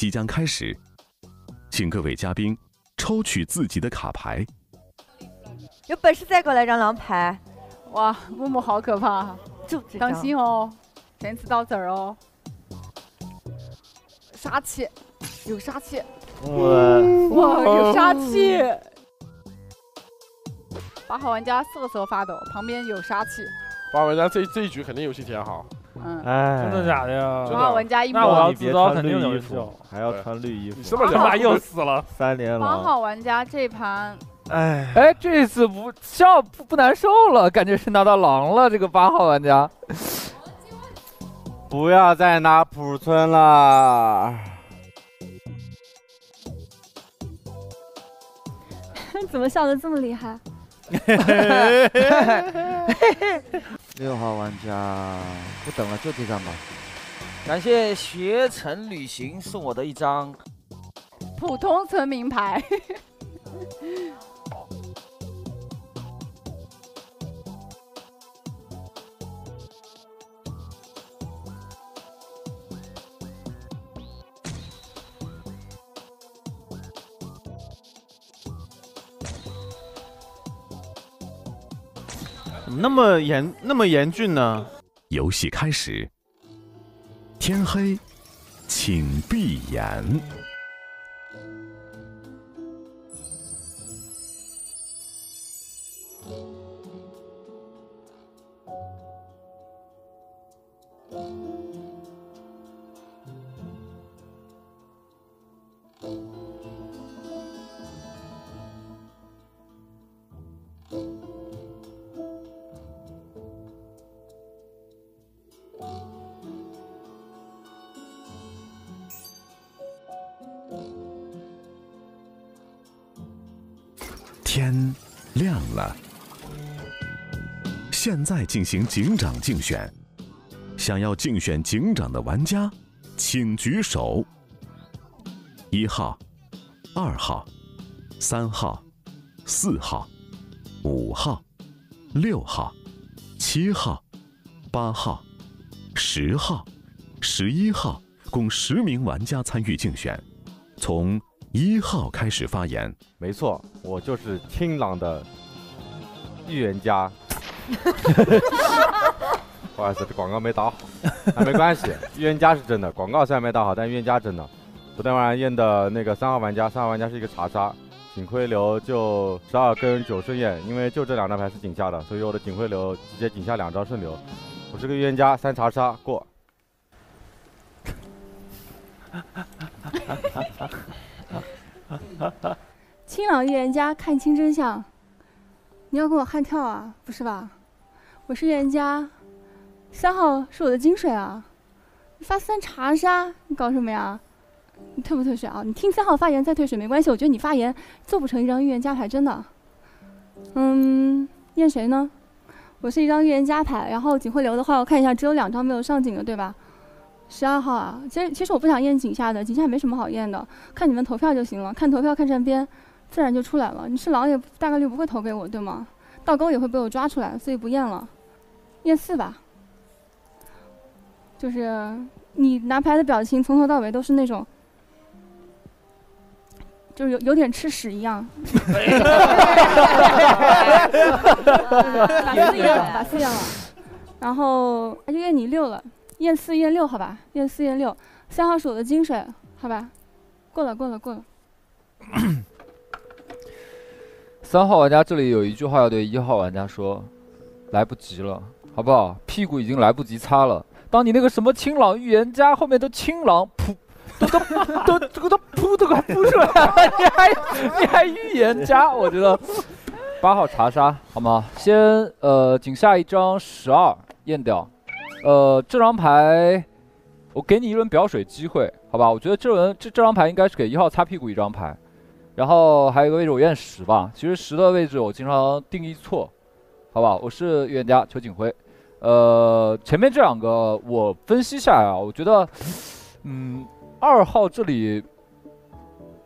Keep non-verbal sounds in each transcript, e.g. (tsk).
即将开始，请各位嘉宾抽取自己的卡牌。有本事再给我来张狼牌！哇，木木好可怕，就当心哦，全词到子儿哦。杀气，有杀气，哇哇，有杀气。八号玩家瑟瑟发抖，旁边有杀气。八号玩家这这一局肯定游戏体验好，嗯，哎，真的假的呀？真的八号玩家一那我摸。要自招你别穿肯定有人绿衣服秀，还要穿绿衣服，你是不是他妈又死了。(laughs) 三连狼，八号玩家这盘哎，哎，这次不笑不不难受了，感觉是拿到狼了。这个八号玩家，不要再拿普村了。(laughs) 怎么笑的这么厉害？(laughs) 六号玩家，不等了，就这张吧。感谢携程旅行送我的一张普通村民牌。那么严那么严峻呢？游戏开始。天黑，请闭眼。现在进行警长竞选。想要竞选警长的玩家，请举手。一号、二号、三号、四号、五号、六号、七号、八号、十号、十一号，共十名玩家参与竞选。从一号开始发言。没错，我就是清朗的预言家。(laughs) 不好意思，这广告没打好，啊，没关系，预言家是真的，广告虽然没打好，但预言家真的。昨天晚上验的那个三号玩家，三号玩家是一个查杀，警徽流就十二跟九顺验，因为就这两张牌是警下的，所以我的警徽流直接警下两张顺流。我是个预言家，三查杀过。清朗预言家看清真相，你要跟我悍跳啊？不是吧？我是预言家，三号是我的金水啊！你发三查杀，你搞什么呀？你退不退水啊？你听三号发言再退水没关系，我觉得你发言做不成一张预言家牌，真的。嗯，验谁呢？我是一张预言家牌，然后警徽流的话，我看一下，只有两张没有上警的，对吧？十二号啊，其实其实我不想验警下的，警下也没什么好验的，看你们投票就行了，看投票看站边，自然就出来了。你是狼也大概率不会投给我，对吗？倒钩也会被我抓出来，所以不验了，验四吧。就是你拿牌的表情从头到尾都是那种，就是有有点吃屎一样。(laughs) (laughs) 把四验了，把四验了，然后就验你六了。验四验六，好吧，验四验六，三号是我的金水，好吧，过了过了过了。三号玩家这里有一句话要对一号玩家说，来不及了，好不好？屁股已经来不及擦了。当你那个什么清朗预言家后面的清朗噗，都都 (laughs) 都这个都噗都快噗出来了，(laughs) 你还你还预言家？我觉得八号查杀好吗？先呃仅下一张十二验掉。呃，这张牌，我给你一轮表水机会，好吧？我觉得这轮这这张牌应该是给一号擦屁股一张牌，然后还有一个位置我验十吧。其实十的位置我经常定义错，好吧？我是预言家邱景辉。呃，前面这两个我分析下来啊，我觉得，嗯，二号这里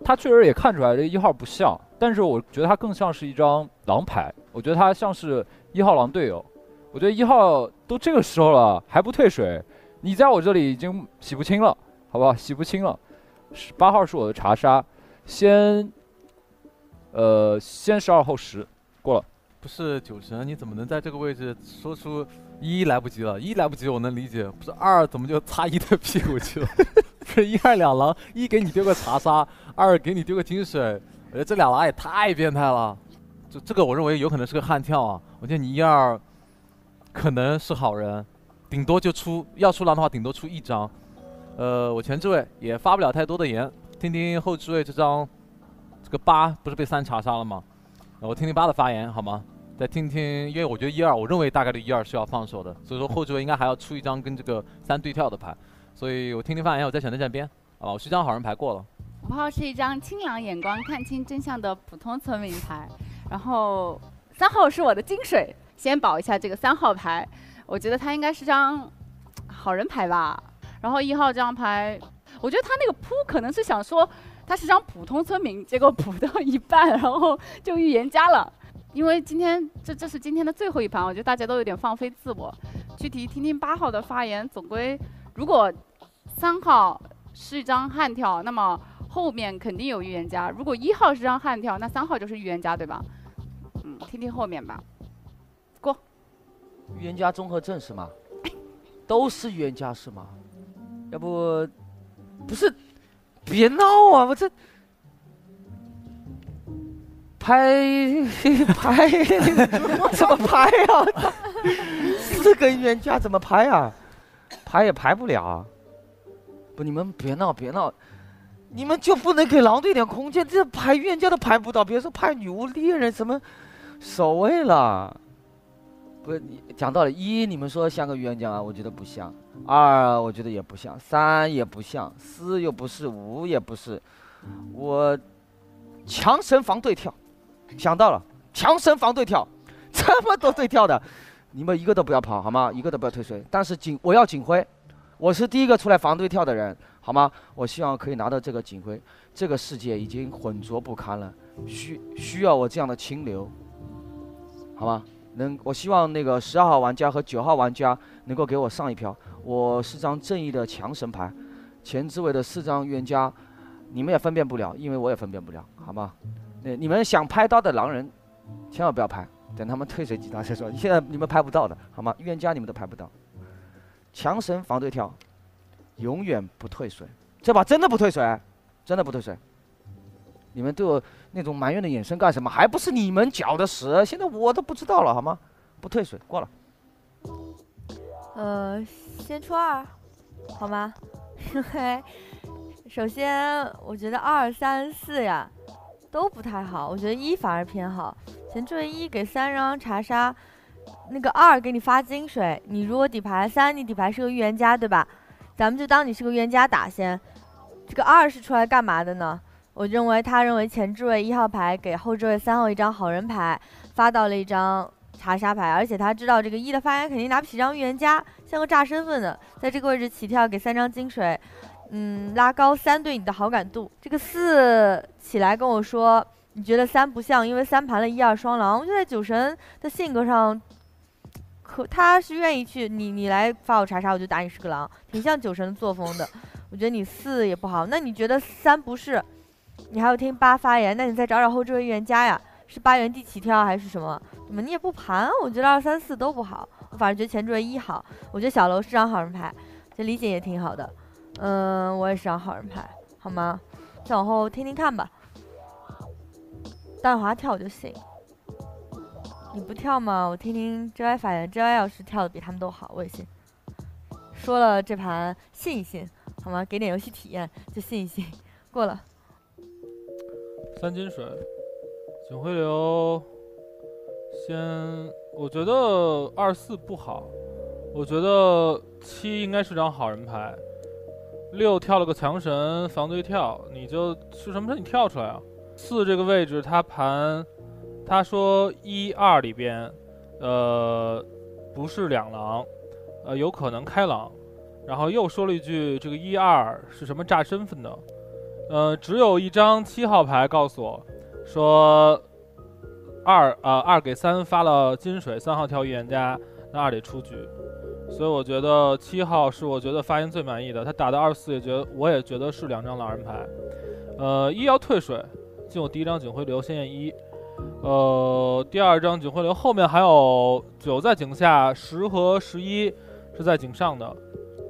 他确实也看出来这一号不像，但是我觉得他更像是一张狼牌，我觉得他像是一号狼队友。我觉得一号都这个时候了还不退水，你在我这里已经洗不清了，好不好？洗不清了。八号是我的查杀，先，呃，先十二后十，不是酒神，你怎么能在这个位置说出一来不及了？一来不及我能理解，不是二怎么就擦一的屁股去了？(laughs) 不是一二两狼，一给你丢个查杀，二给你丢个金水，我觉得这俩狼也太变态了。这这个我认为有可能是个悍跳啊！我觉得你一二可能是好人，顶多就出要出狼的话，顶多出一张。呃，我前置位也发不了太多的言，听听后置位这张，这个八不是被三查杀了吗？我听听八的发言好吗？再听听，因为我觉得一二，我认为大概率一二是要放手的，所以说后置位应该还要出一张跟这个三对跳的牌，所以我听听发言，我再选择站边，好吧？我是张好人牌过了。五号是一张清朗眼光看清真相的普通村民牌，然后三号是我的金水，先保一下这个三号牌，我觉得他应该是张好人牌吧。然后一号这张牌，我觉得他那个扑可能是想说他是张普通村民，结果补到一半，然后就预言家了。因为今天这这是今天的最后一盘，我觉得大家都有点放飞自我。具体听听八号的发言，总归如果三号是一张悍跳，那么后面肯定有预言家；如果一号是张悍跳，那三号就是预言家，对吧？嗯，听听后面吧。过。预言家综合症是吗？都是预言家是吗？要不不是？别闹啊！我这。拍拍怎么拍啊？四个预言家怎么拍啊？拍也拍不了。不，你们别闹别闹，你们就不能给狼队点空间？这拍预言家都拍不到，别说拍女巫猎人什么守卫了。不，你讲道理，一你们说像个预言家啊？我觉得不像。二我觉得也不像，三也不像，四又不是，五也不是。我强神防对跳。想到了，强神防对跳，(laughs) 这么多对跳的，你们一个都不要跑好吗？一个都不要退水。但是警，我要警徽，我是第一个出来防对跳的人，好吗？我希望可以拿到这个警徽。这个世界已经浑浊不堪了，需需要我这样的清流，好吗？能，我希望那个十二号玩家和九号玩家能够给我上一票。我是张正义的强神牌，前置位的四张预言家，你们也分辨不了，因为我也分辨不了，好吗？对你们想拍到的狼人，千万不要拍，等他们退水几刀再说。(laughs) 现在你们拍不到的，好吗？预言家你们都拍不到。强神防对跳，永远不退水。这把真的不退水，真的不退水。你们对我那种埋怨的眼神干什么？还不是你们搅的屎？现在我都不知道了，好吗？不退水，过了。呃，先出二，好吗？因 (laughs) 为首先我觉得二三四呀。都不太好，我觉得一反而偏好。前缀一给三张查杀，那个二给你发金水。你如果底牌三，你底牌是个预言家，对吧？咱们就当你是个预言家打先。这个二是出来干嘛的呢？我认为他认为前置位一号牌给后置位三号一张好人牌，发到了一张查杀牌，而且他知道这个一的发言肯定拿不起张预言家，像个炸身份的，在这个位置起跳给三张金水。嗯，拉高三对你的好感度。这个四起来跟我说，你觉得三不像，因为三盘了一二双狼。我觉得酒神的性格上，可他是愿意去你你来发我查查，我就打你是个狼，挺像酒神的作风的。我觉得你四也不好。那你觉得三不是？你还要听八发言，那你再找找后置位预言家呀，是八原地起跳还是什么？怎么你也不盘？我觉得二三四都不好。我反正觉得前置位一好。我觉得小楼是张好人牌，这理解也挺好的。嗯，我也是张好人牌，好吗？再往后听听看吧。大华跳就行，你不跳吗？我听听 JY 发言，JY 要是跳的比他们都好，我也信。说了这盘信一信，好吗？给点游戏体验就信一信。过了。三金水，警徽流。先，我觉得二四不好，我觉得七应该是张好人牌。六跳了个强神防对跳，你就是什么时候你跳出来啊？四这个位置他盘，他说一二里边，呃，不是两狼，呃，有可能开狼，然后又说了一句这个一二是什么炸身份的，呃，只有一张七号牌告诉我，说二啊二给三发了金水，三号跳预言家，那二得出局，所以我觉得七号是我觉得发言最满意的。他打的二四也觉得，我也觉得是两张狼人牌。呃，一要退水，进我第一张警徽流，先验一。呃，第二张警徽流后面还有九在井下，十和十一是在井上的。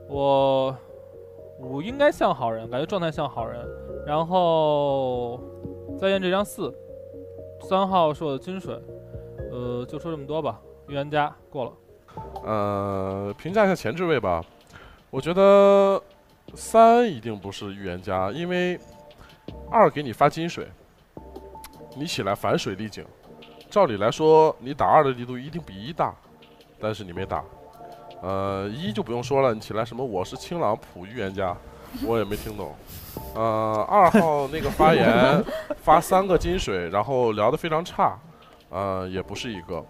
我五应该像好人，感觉状态像好人。然后再验这张四，三号是我的金水。呃，就说这么多吧。预言家过了。呃，评价一下前置位吧。我觉得三一定不是预言家，因为二给你发金水，你起来反水立井，照理来说你打二的力度一定比一大，但是你没打。呃，一就不用说了，你起来什么我是青朗普预言家，我也没听懂。呃，二号那个发言发三个金水，然后聊得非常差，呃，也不是一个。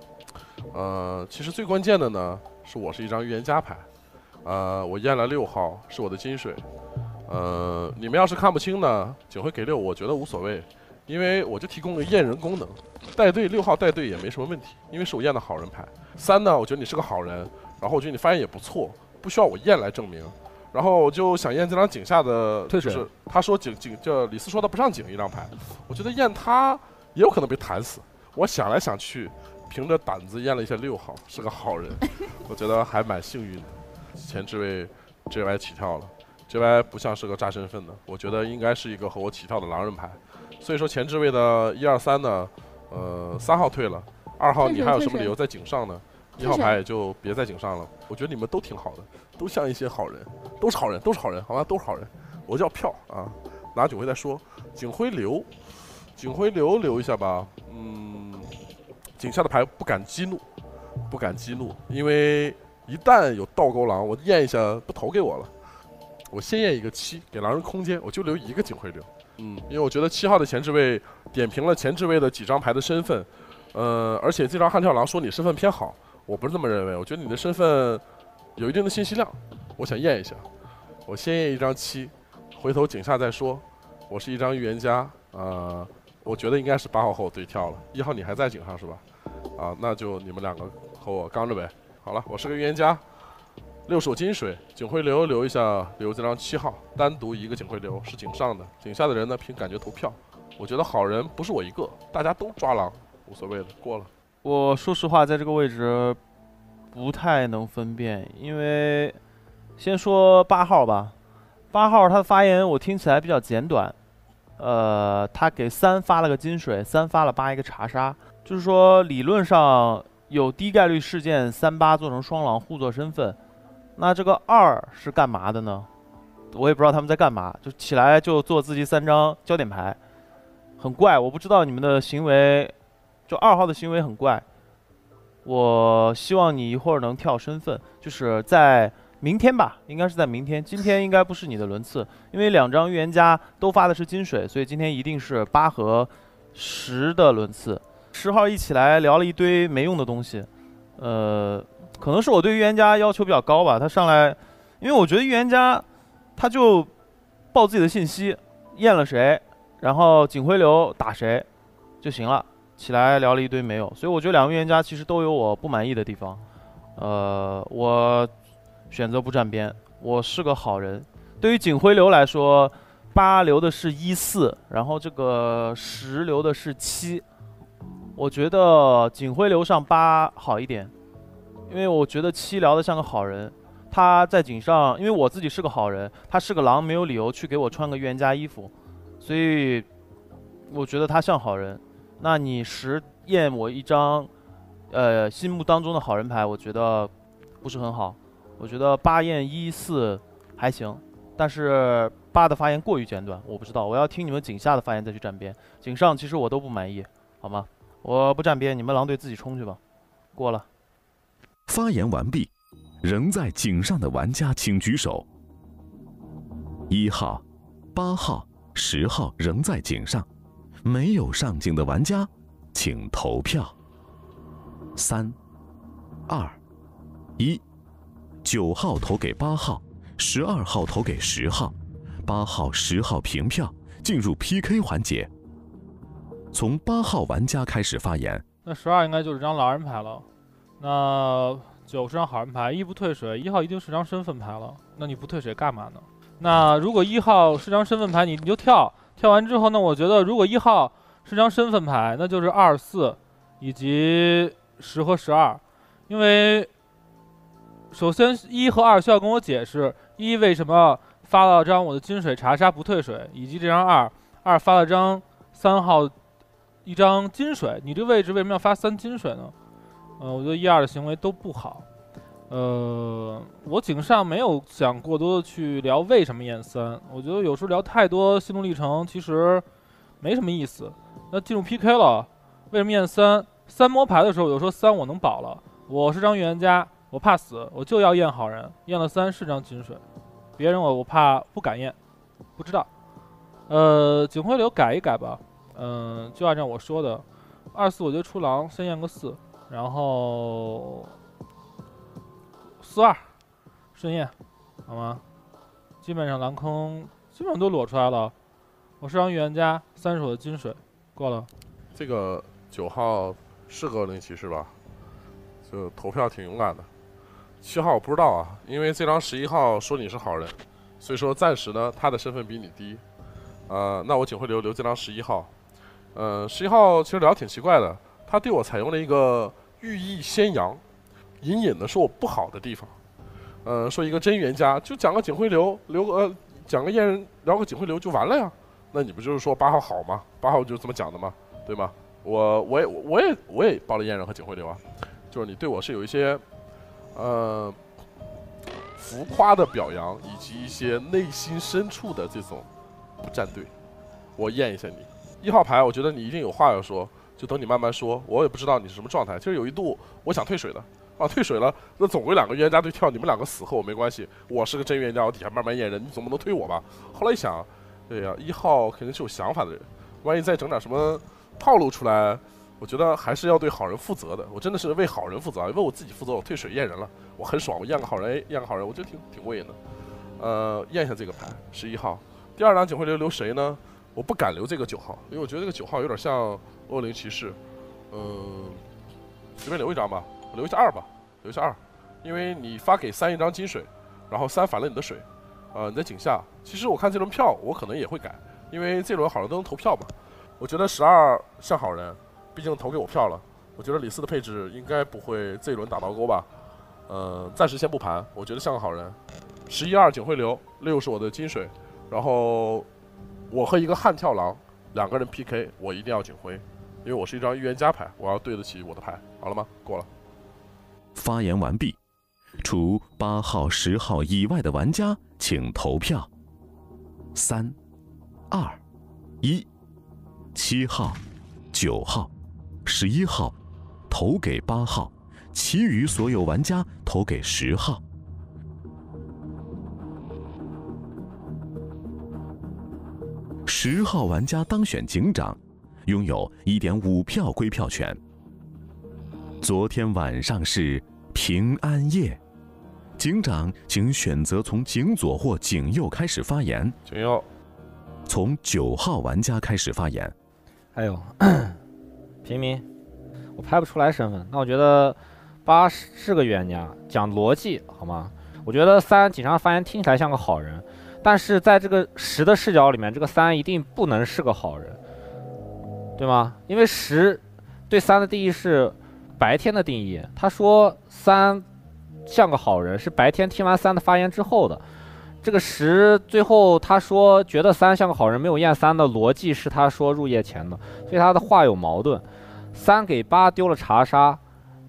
呃，其实最关键的呢，是我是一张预言家牌，呃，我验了六号，是我的金水。呃，你们要是看不清呢，警徽给六，我觉得无所谓，因为我就提供个验人功能，带队六号带队也没什么问题，因为是我验的好人牌。三呢，我觉得你是个好人，然后我觉得你发言也不错，不需要我验来证明。然后我就想验这张井下的，就是他说井井，叫李四说他不上井一张牌，我觉得验他也有可能被弹死。我想来想去。凭着胆子验了一下六号，是个好人，我觉得还蛮幸运的。前置位 JY 起跳了，JY 不像是个炸身份的，我觉得应该是一个和我起跳的狼人牌。所以说前置位的一二三呢，呃，三号退了，二号你还有什么理由在井上呢？一号牌也就别在井上了。我觉得你们都挺好的，都像一些好人，都是好人，都是好人，好吧，都是好人。我叫票啊，拿警徽再说。警徽留，警徽留留一下吧，嗯。井下的牌不敢激怒，不敢激怒，因为一旦有倒钩狼，我验一下不投给我了。我先验一个七，给狼人空间，我就留一个警徽流。嗯，因为我觉得七号的前置位点评了前置位的几张牌的身份，呃，而且这张悍跳狼说你身份偏好，我不是这么认为，我觉得你的身份有一定的信息量，我想验一下。我先验一张七，回头井下再说。我是一张预言家，呃，我觉得应该是八号和我对跳了，一号你还在井上是吧？啊，那就你们两个和我刚着呗。好了，我是个预言家，六手金水，警徽流留一下，留这张七号，单独一个警徽流是井上的，井下的人呢凭感觉投票。我觉得好人不是我一个，大家都抓狼，无所谓的，过了。我说实话，在这个位置不太能分辨，因为先说八号吧，八号他的发言我听起来比较简短，呃，他给三发了个金水，三发了八一个查杀。就是说，理论上有低概率事件三八做成双狼互做身份，那这个二是干嘛的呢？我也不知道他们在干嘛，就起来就做自己三张焦点牌，很怪。我不知道你们的行为，就二号的行为很怪。我希望你一会儿能跳身份，就是在明天吧，应该是在明天。今天应该不是你的轮次，因为两张预言家都发的是金水，所以今天一定是八和十的轮次。十号一起来聊了一堆没用的东西，呃，可能是我对预言家要求比较高吧。他上来，因为我觉得预言家他就报自己的信息，验了谁，然后警徽流打谁就行了。起来聊了一堆没有，所以我觉得两个预言家其实都有我不满意的地方。呃，我选择不站边，我是个好人。对于警徽流来说，八留的是一四，然后这个十留的是七。我觉得警徽流上八好一点，因为我觉得七聊的像个好人。他在井上，因为我自己是个好人，他是个狼，没有理由去给我穿个预言家衣服，所以我觉得他像好人。那你十验我一张，呃，心目当中的好人牌，我觉得不是很好。我觉得八验一四还行，但是八的发言过于简短，我不知道，我要听你们井下的发言再去站边。井上其实我都不满意，好吗？我不站边，你们狼队自己冲去吧。过了。发言完毕，仍在井上的玩家请举手。一号、八号、十号仍在井上，没有上井的玩家，请投票。三、二、一，九号投给八号，十二号投给十号，八号、十号平票，进入 PK 环节。从八号玩家开始发言，那十二应该就是张狼人牌了。那九是张好人牌，一不退水，一号一定是张身份牌了。那你不退水干嘛呢？那如果一号是张身份牌，你你就跳，跳完之后呢，我觉得如果一号是张身份牌，那就是二四以及十和十二，因为首先一和二需要跟我解释一为什么发了张我的金水查杀不退水，以及这张二二发了张三号一张金水，你这个位置为什么要发三金水呢？呃，我觉得一二的行为都不好。呃，我井上没有想过多的去聊为什么验三，我觉得有时候聊太多心路历程其实没什么意思。那进入 PK 了，为什么验三？三摸牌的时候，有说三我能保了，我是张预言家，我怕死，我就要验好人，验了三是张金水，别人我我怕不敢验，不知道。呃，警徽流改一改吧，嗯、就按照我说的，二四我觉得出狼先验个四，然后四二顺验，好吗？基本上狼坑基本上都裸出来了，我是张预言家，三手的金水过了。这个九号是个恶灵骑士吧？就投票挺勇敢的。七号我不知道啊，因为这张十一号说你是好人，所以说暂时呢他的身份比你低。呃，那我仅会留留这张十一号。呃，十一号其实聊得挺奇怪的，他对我采用了一个寓意先扬，隐隐的说我不好的地方。呃，说一个真预言家就讲个警徽流，留个呃讲个验人，聊个警徽流就完了呀。那你不就是说八号好吗？八号就是这么讲的吗？对吗？我我也我也我也报了验人和警徽流啊，就是你对我是有一些呃浮夸的表扬，以及一些内心深处的这种不站队。我验一下你一号牌，我觉得你一定有话要说，就等你慢慢说。我也不知道你是什么状态。其实有一度我想退水的啊，退水了，那总归两个预言家对跳，你们两个死和我没关系。我是个真预言家，我底下慢慢验人，你总不能推我吧？后来一想，对呀、一号肯定是有想法的人，万一再整点什么套路出来，我觉得还是要对好人负责的。我真的是为好人负责，为我自己负责。我退水验人了，我很爽，我验个好人，验个好人，我觉得挺挺过瘾的。呃，验一下这个牌，十一号。第二张警徽流留谁呢？我不敢留这个九号，因为我觉得这个九号有点像恶灵骑士。嗯，随便留一张吧，留一下二吧，留一下二，因为你发给三一张金水，然后三反了你的水，呃，你在井下。其实我看这轮票，我可能也会改，因为这轮好人都能投票嘛。我觉得十二像好人，毕竟投给我票了。我觉得李四的配置应该不会这一轮打倒钩吧。呃，暂时先不盘，我觉得像个好人。十一二警徽流，六是我的金水，然后我和一个悍跳狼两个人 PK，我一定要警徽，因为我是一张预言家牌，我要对得起我的牌。好了吗？过了。发言完毕，除八号、十号以外的玩家请投票。三、二、一，七号、九号、十一号投给八号，其余所有玩家投给十号。十号玩家当选警长，拥有一点五票归票权。昨天晚上是平安夜，警长请选择从警左或警右开始发言。警右，从九号玩家开始发言。哎呦，平民，我拍不出来身份。那我觉得八是是个预言家，讲逻辑好吗？我觉得三警察发言听起来像个好人，但是在这个十的视角里面，这个三一定不能是个好人，对吗？因为十对三的定义是白天的定义。他说三像个好人，是白天听完三的发言之后的。这个十最后他说觉得三像个好人，没有验三的逻辑是他说入夜前的，所以他的话有矛盾。三给八丢了查杀，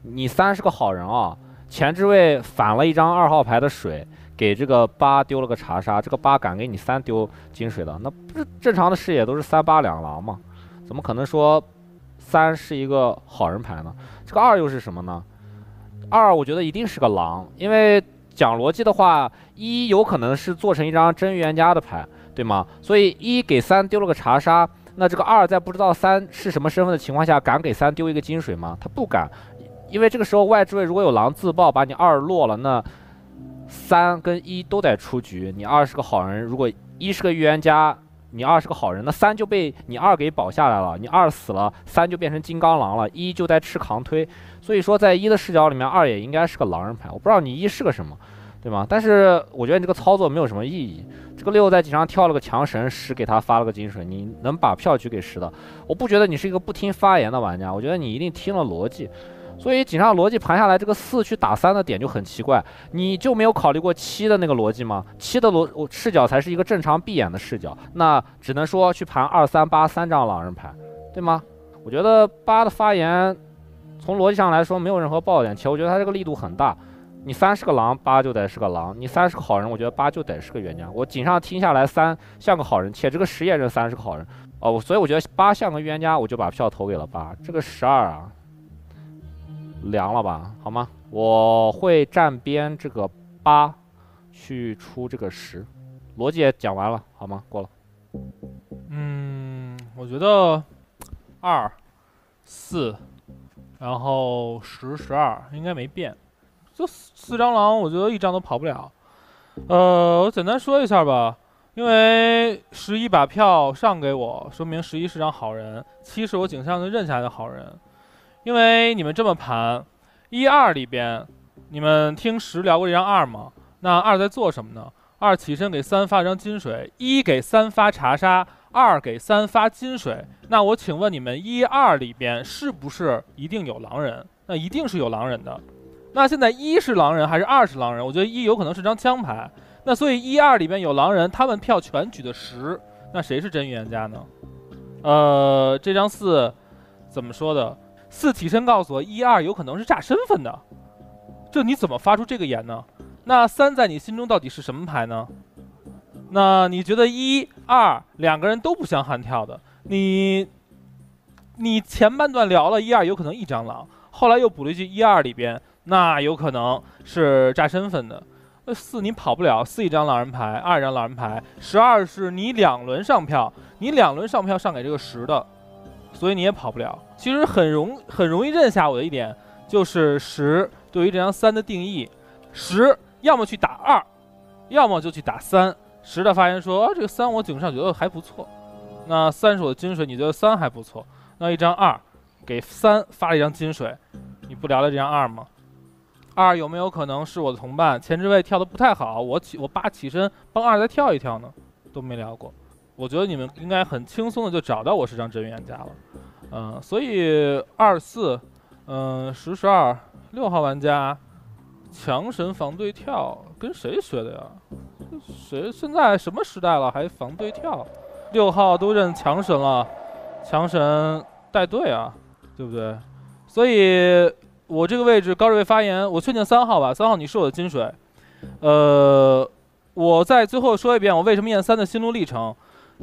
你三是个好人啊。前置位反了一张二号牌的水，给这个八丢了个查杀，这个八敢给你三丢金水的，那不是正常的视野都是三八两狼吗？怎么可能说三是一个好人牌呢？这个二又是什么呢？二我觉得一定是个狼，因为讲逻辑的话，一有可能是做成一张真预言家的牌，对吗？所以一给三丢了个查杀，那这个二在不知道三是什么身份的情况下，敢给三丢一个金水吗？他不敢，因为这个时候外置位如果有狼自爆把你二落了，那三跟一都得出局。你二是个好人，如果一是个预言家，你二是个好人，那三就被你二给保下来了，你二死了，三就变成金刚狼了，一就在吃扛推，所以说在一的视角里面，二也应该是个狼人牌，我不知道你一是个什么，对吗？但是我觉得你这个操作没有什么意义。这个六在井上跳了个强神，十给他发了个金水，你能把票局给十的，我不觉得你是一个不听发言的玩家，我觉得你一定听了逻辑。所以井上逻辑盘下来，这个四去打三的点就很奇怪，你就没有考虑过七的那个逻辑吗？七的逻视角才是一个正常闭眼的视角，那只能说去盘二三八三张狼人牌，对吗？我觉得八的发言从逻辑上来说没有任何爆点，且我觉得他这个力度很大。你三是个狼，八就得是个狼；你三是个好人，我觉得八就得是个冤家。我井上听下来，三像个好人，且这个十也认三是个好人哦，所以我觉得八像个冤家，我就把票投给了八。这个十二啊，凉了吧？好吗？我会站边这个八，去出这个十。逻辑也讲完了，好吗？过了。嗯，我觉得二、四，然后十、十二应该没变。就四张狼，我觉得一张都跑不了。呃，我简单说一下吧，因为十一把票上给我，说明十一是张好人，七是我井上就认下来的好人。因为你们这么盘，一二里边，你们听十聊过这张二吗？那二在做什么呢？二起身给三发张金水，一给三发查杀，二给三发金水。那我请问你们，一二里边是不是一定有狼人？那一定是有狼人的。那现在一是狼人还是二是狼人？我觉得一有可能是张枪牌。那所以一二里面有狼人，他们票全举的十，那谁是真预言家呢？呃，这张四怎么说的？四起身告诉我一二有可能是炸身份的，这你怎么发出这个言呢？那三在你心中到底是什么牌呢？那你觉得一二两个人都不像悍跳的？你你前半段聊了一二有可能一张狼，后来又补了一句一二里边。那有可能是炸身份的，那四你跑不了，四一张狼人牌，二张狼人牌，十二是你两轮上票，你两轮上票上给这个十的，所以你也跑不了。其实很容很容易认下我的一点就是十对于这张三的定义，十要么去打二，要么就去打三。十的发言说，啊这个三我井上觉得还不错，那三是我的金水，你觉得三还不错，那一张二给三发了一张金水，你不聊聊这张二吗？二有没有可能是我的同伴前置位跳的不太好？我起我八起身帮二再跳一跳呢？都没聊过。我觉得你们应该很轻松的就找到我是张真预言家了。嗯，所以二四，嗯十十二六号玩家强神防对跳跟谁学的呀？谁现在什么时代了还防对跳？六号都认强神了，强神带队啊，对不对？所以。我这个位置高位发言，我确定三号吧。三号，你是我的金水。呃，我再最后说一遍，我为什么验三的心路历程。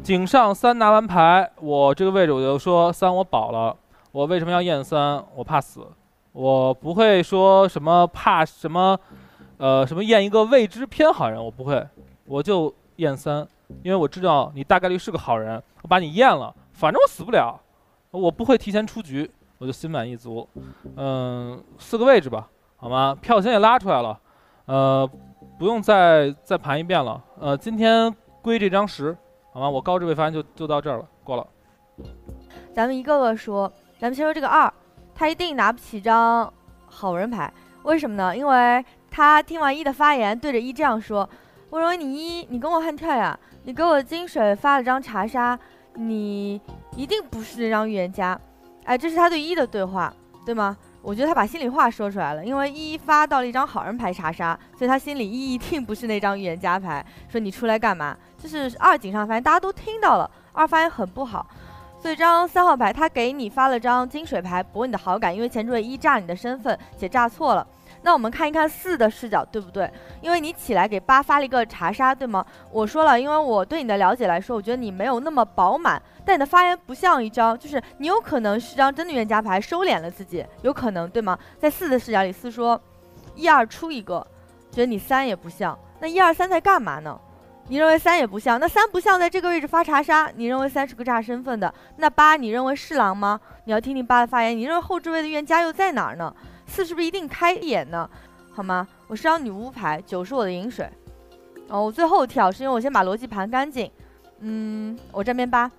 井上三拿完牌，我这个位置我就说三我保了。我为什么要验三？我怕死。我不会说什么怕什么，呃，什么验一个未知偏好人，我不会。我就验三，因为我知道你大概率是个好人。我把你验了，反正我死不了，我不会提前出局。我就心满意足，嗯，四个位置吧，好吗？票先也拉出来了，呃，不用再再盘一遍了，呃，今天归这张十，好吗？我高智慧发言就就到这儿了，过了。咱们一个个说，咱们先说这个二，他一定拿不起张好人牌，为什么呢？因为他听完一的发言，对着一这样说：“我认为你一，你跟我悍跳呀，你给我金水发了张查杀，你一定不是那张预言家。”哎，这是他对一的对话，对吗？我觉得他把心里话说出来了，因为一发到了一张好人牌查杀，所以他心里一一定不是那张预言家牌。说你出来干嘛？这是二井上发言，大家都听到了。二发言很不好，所以张三号牌他给你发了张金水牌，博你的好感，因为前缀一炸你的身份，且炸错了。那我们看一看四的视角，对不对？因为你起来给八发了一个查杀，对吗？我说了，因为我对你的了解来说，我觉得你没有那么饱满，但你的发言不像一张，就是你有可能是张真的冤家牌，收敛了自己，有可能，对吗？在四的视角里，四说一二出一个，觉得你三也不像，那一二三在干嘛呢？你认为三也不像，那三不像在这个位置发查杀，你认为三是个炸身份的，那八你认为是狼吗？你要听听八的发言，你认为后置位的冤家又在哪儿呢？四是不是一定开眼呢？好吗？我是张女巫牌，九是我的饮水。哦，我最后跳是因为我先把逻辑盘干净。嗯，我站边八，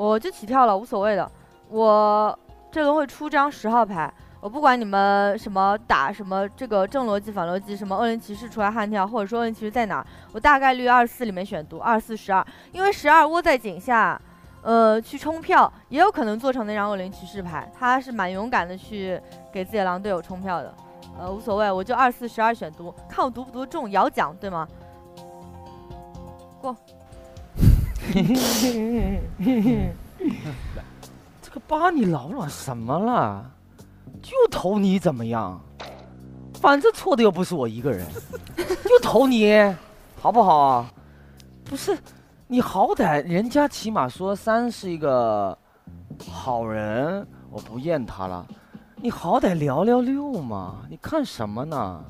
我就起跳了，无所谓的。我这轮会出张十号牌，我不管你们什么打什么这个正逻辑反逻辑，什么恶灵骑士出来悍跳，或者说恶灵骑士在哪，我大概率二四里面选毒二四十二，因为十二窝在井下，呃，去冲票也有可能做成那张恶灵骑士牌，他是蛮勇敢的去给自己的狼队友冲票的，呃，无所谓，我就二四十二选毒，看我毒不毒中摇奖，对吗？过。(laughs) 这个八你扰乱什么了？就投你怎么样？反正错的又不是我一个人，(laughs) 就投你，好不好？不是，你好歹人家起码说三是一个好人，我不验他了。你好歹聊聊六嘛？你看什么呢？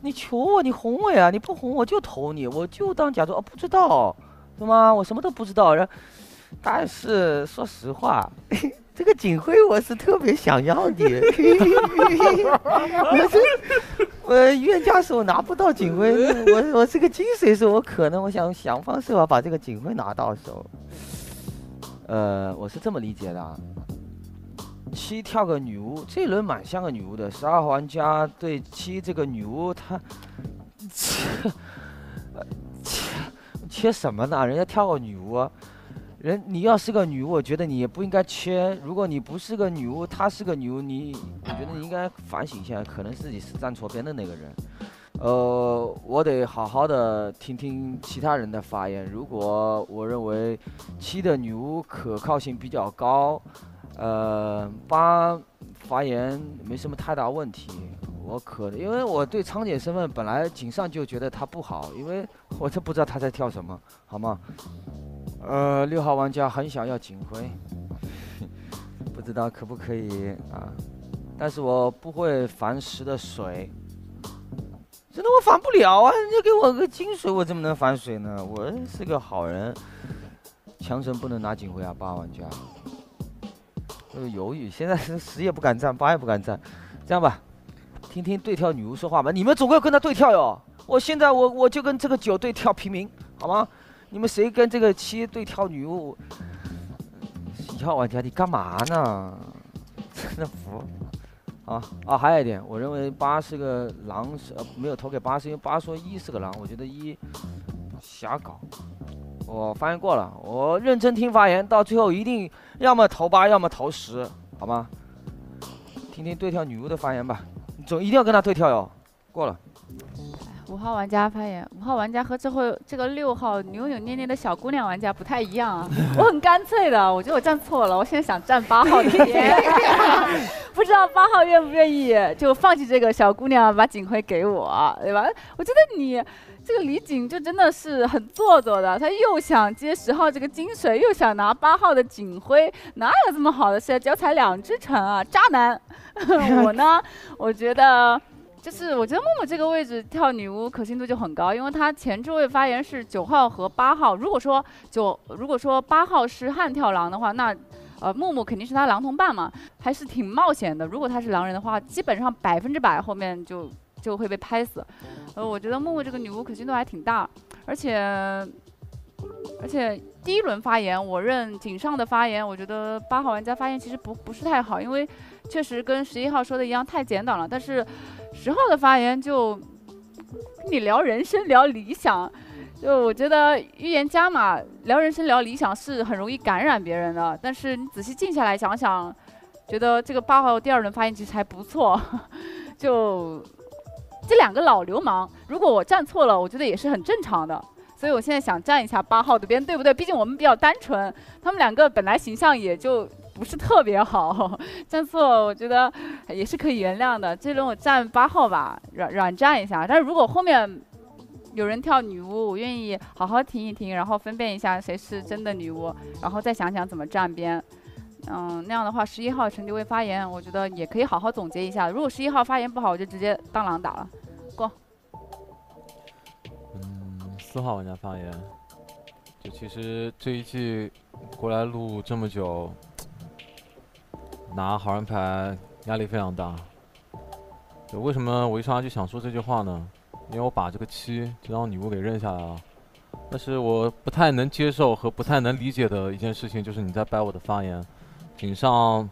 你求我，你哄我呀！你不哄我就投你，我就当假装哦不知道，是吗？我什么都不知道。然，但是说实话，(laughs) 这个警徽我是特别想要的。(laughs) 我这我预言家手拿不到警徽，(laughs) 我我是个金水手，我可能我想想方设法把这个警徽拿到手。呃，我是这么理解的。啊。七跳个女巫，这轮蛮像个女巫的。十二号玩家对七这个女巫，他切切切什么呢？人家跳个女巫，人你要是个女巫，我觉得你也不应该切。如果你不是个女巫，她是个女巫，你我觉得你应该反省一下，可能自己是站错边的那个人。呃，我得好好的听听其他人的发言。如果我认为七的女巫可靠性比较高。呃，八发言没什么太大问题，我可因为我对仓姐身份本来井上就觉得她不好，因为我都不知道她在跳什么，好吗？呃，六号玩家很想要警徽，不知道可不可以啊？但是我不会反十的水，真的我反不了啊！人家给我个金水，我怎么能反水呢？我是个好人，强神不能拿警徽啊，八玩家。呃，犹豫，现在是十也不敢站，八也不敢站，这样吧，听听对跳女巫说话吧。你们总归要跟他对跳哟。我现在我我就跟这个九对跳平民，好吗？你们谁跟这个七对跳女巫？一号玩家，你干嘛呢？真的服。啊啊，还有一点，我认为八是个狼，是呃没有投给八，是因为八说一是个狼，我觉得一瞎搞。我发言过了，我认真听发言，到最后一定要么投八，要么投十，好吗？听听对跳女巫的发言吧，总一定要跟他对跳哟。过了。五号玩家发言，五号玩家和最后这个六号扭扭捏捏的小姑娘玩家不太一样啊。(laughs) 我很干脆的，我觉得我站错了，我现在想站八号那边，(laughs) 不知道八号愿不愿意就放弃这个小姑娘，把警徽给我，对吧？我觉得你。这个李景就真的是很做作的，他又想接十号这个金水，又想拿八号的警徽，哪有这么好的事？脚踩两只船啊，渣男！(laughs) 我呢，我觉得就是我觉得木木这个位置跳女巫可信度就很高，因为他前置位发言是九号和八号。如果说九，如果说八号是悍跳狼的话，那呃木木肯定是他狼同伴嘛，还是挺冒险的。如果他是狼人的话，基本上百分之百后面就。就会被拍死，呃，我觉得木木这个女巫可信度还挺大，而且而且第一轮发言我认井上的发言，我觉得八号玩家发言其实不不是太好，因为确实跟十一号说的一样太简短了。但是十号的发言就跟你聊人生聊理想，就我觉得预言家嘛，聊人生聊理想是很容易感染别人的。但是你仔细静下来想想，觉得这个八号第二轮发言其实还不错，(laughs) 就。这两个老流氓，如果我站错了，我觉得也是很正常的。所以我现在想站一下八号的边，对不对？毕竟我们比较单纯，他们两个本来形象也就不是特别好，(laughs) 站错我觉得也是可以原谅的。这轮我站八号吧，软软站一下。但是如果后面有人跳女巫，我愿意好好听一听，然后分辨一下谁是真的女巫，然后再想想怎么站边。嗯，那样的话，十一号陈迪威发言，我觉得也可以好好总结一下。如果十一号发言不好，我就直接当狼打了。过。嗯，四号玩家发言，就其实这一季过来录这么久，拿好人牌压力非常大。就为什么我一上来就想说这句话呢？因为我把这个七这张女巫给认下来了。但是我不太能接受和不太能理解的一件事情，就是你在掰我的发言。井上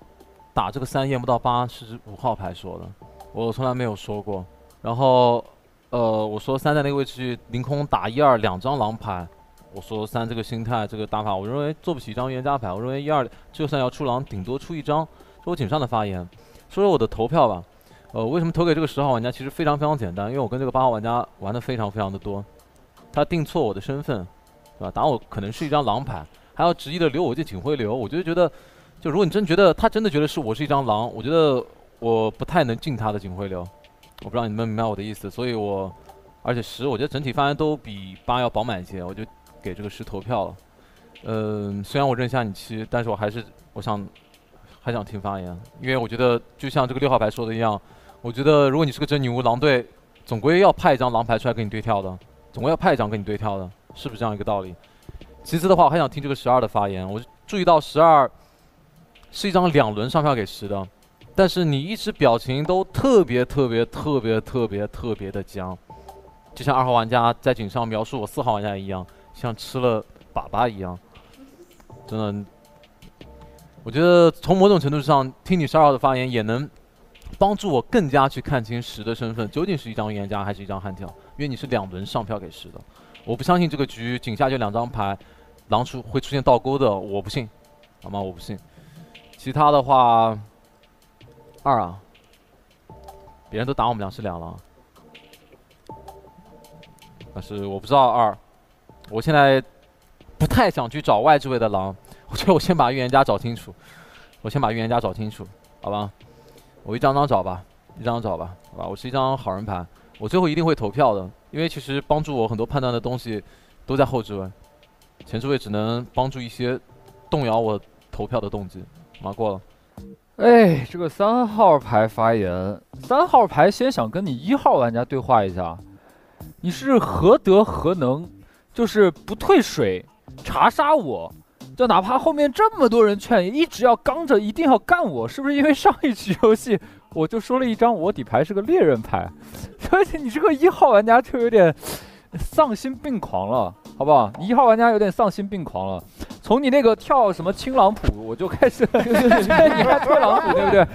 打这个三验不到八是五号牌说的，我从来没有说过。然后，呃，我说三在那个位置凌空打一二两张狼牌，我说三这个心态这个打法，我认为做不起一张预言家牌。我认为一二就算要出狼，顶多出一张。说我井上的发言，说说我的投票吧。呃，为什么投给这个十号玩家？其实非常非常简单，因为我跟这个八号玩家玩的非常非常的多。他定错我的身份，对吧？打我可能是一张狼牌，还要执意的留我就警徽流，我就觉得，就如果你真觉得他真的觉得是我是一张狼，我觉得我不太能进他的警徽流。我不知道你们明白我的意思，所以我，而且十，我觉得整体发言都比八要饱满一些，我就给这个十投票了。嗯，虽然我认下你七，但是我还是我想还想听发言，因为我觉得就像这个六号牌说的一样，我觉得如果你是个真女巫，狼队总归要派一张狼牌出来跟你对跳的。总归要派一张跟你对跳的，是不是这样一个道理？其次的话，我还想听这个十二的发言。我注意到十二是一张两轮上票给十的，但是你一直表情都特别特别特别特别特别的僵，就像二号玩家在井上描述我四号玩家一样，像吃了粑粑一样。真的，我觉得从某种程度上听你十二号的发言，也能帮助我更加去看清十的身份究竟是一张预言家还是一张悍跳。因为你是两轮上票给十的，我不相信这个局井下就两张牌，狼出会出现倒钩的，我不信，好吗？我不信。其他的话，二啊，别人都打我们两是两了，但是我不知道二，我现在不太想去找外置位的狼，(laughs) 我觉得我先把预言家找清楚，我先把预言家找清楚，好吧？我一张张找吧，一张张找吧，好吧？我是一张好人牌。我最后一定会投票的，因为其实帮助我很多判断的东西都在后置位，前置位只能帮助一些动摇我投票的动机。马过了。哎，这个三号牌发言，三号牌先想跟你一号玩家对话一下，你是何德何能，就是不退水查杀我，就哪怕后面这么多人劝，一直要刚着，一定要干我，是不是因为上一局游戏？我就说了一张我底牌是个猎人牌，(laughs) 而且你这个一号玩家就有点丧心病狂了，好不好？一号玩家有点丧心病狂了。从你那个跳什么青狼谱，我就开始 (laughs) (laughs) 你还推狼谱对不对？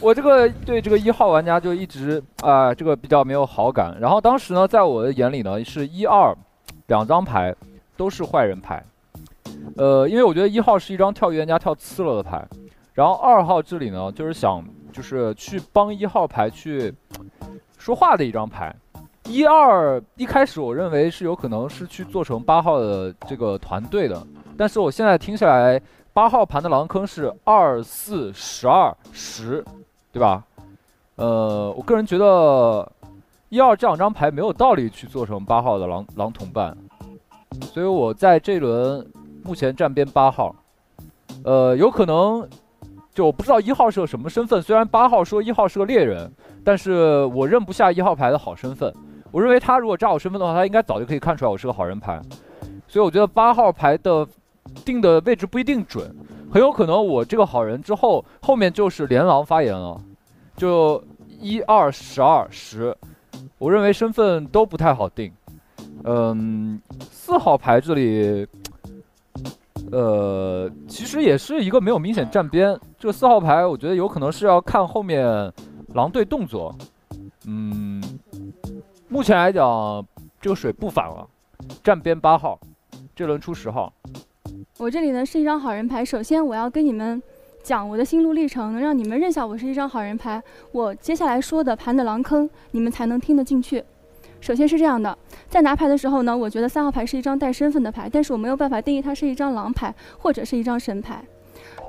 我这个对这个一号玩家就一直啊，这个比较没有好感。然后当时呢，在我的眼里呢，是一二两张牌都是坏人牌，呃，因为我觉得一号是一张跳预言家跳次了的牌，然后二号这里呢，就是想。就是去帮一号牌去说话的一张牌，一二一开始我认为是有可能是去做成八号的这个团队的，但是我现在听下来，八号盘的狼坑是二四十二十，对吧？呃，我个人觉得一二这两张牌没有道理去做成八号的狼狼同伴，所以我在这轮目前站边八号，呃，有可能。就我不知道一号是个什么身份，虽然八号说一号是个猎人，但是我认不下一号牌的好身份。我认为他如果扎我身份的话，他应该早就可以看出来我是个好人牌。所以我觉得八号牌的定的位置不一定准，很有可能我这个好人之后后面就是连狼发言了，就一二十二十，我认为身份都不太好定。嗯，四号牌这里。呃，其实也是一个没有明显站边。这个四号牌，我觉得有可能是要看后面狼队动作。嗯，目前来讲，这个水不反了，站边八号，这轮出十号。我这里呢是一张好人牌。首先，我要跟你们讲我的心路历程，能让你们认下我是一张好人牌。我接下来说的盘的狼坑，你们才能听得进去。首先是这样的，在拿牌的时候呢，我觉得三号牌是一张带身份的牌，但是我没有办法定义它是一张狼牌或者是一张神牌。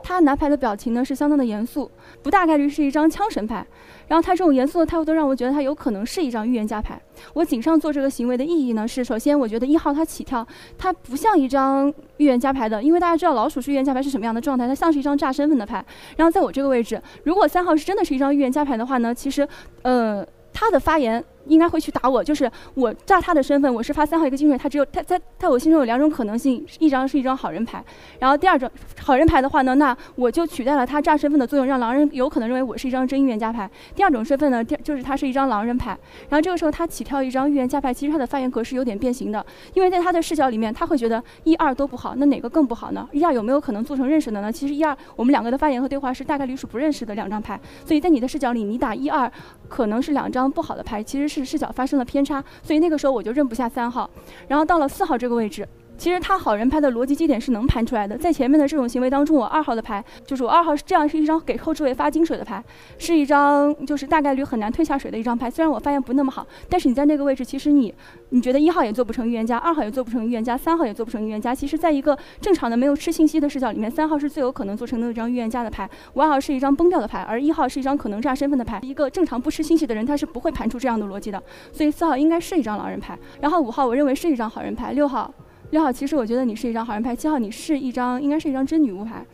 他拿牌的表情呢是相当的严肃，不大概率是一张枪神牌。然后他这种严肃的态度都让我觉得他有可能是一张预言家牌。我井上做这个行为的意义呢是，首先我觉得一号他起跳，他不像一张预言家牌的，因为大家知道老鼠是预言家牌是什么样的状态，它像是一张炸身份的牌。然后在我这个位置，如果三号是真的是一张预言家牌的话呢，其实，呃。他的发言应该会去打我，就是我炸他的身份，我是发三号一个金水，他只有他在在我心中有两种可能性，一张是一张好人牌，然后第二种好人牌的话呢，那我就取代了他炸身份的作用，让狼人有可能认为我是一张真预言家牌。第二种身份呢，第就是他是一张狼人牌，然后这个时候他起跳一张预言家牌，其实他的发言格式有点变形的，因为在他的视角里面，他会觉得一二都不好，那哪个更不好呢？一二有没有可能做成认识的呢？其实一二我们两个的发言和对话是大概率是不认识的两张牌，所以在你的视角里，你打一二可能是两张不好的牌，其实视视角发生了偏差，所以那个时候我就认不下三号，然后到了四号这个位置。其实他好人牌的逻辑基点是能盘出来的，在前面的这种行为当中，我二号的牌就是我二号是这样是一张给后置位发金水的牌，是一张就是大概率很难退下水的一张牌。虽然我发言不那么好，但是你在那个位置，其实你你觉得一号也做不成预言家，二号也做不成预言家，三号也做不成预言家。其实，在一个正常的没有吃信息的视角里面，三号是最有可能做成那张预言家的牌，五二号是一张崩掉的牌，而一号是一张可能炸身份的牌。一个正常不吃信息的人，他是不会盘出这样的逻辑的。所以四号应该是一张狼人牌，然后五号我认为是一张好人牌，六号。六号，其实我觉得你是一张好人牌。七号，你是一张应该是一张真女巫牌。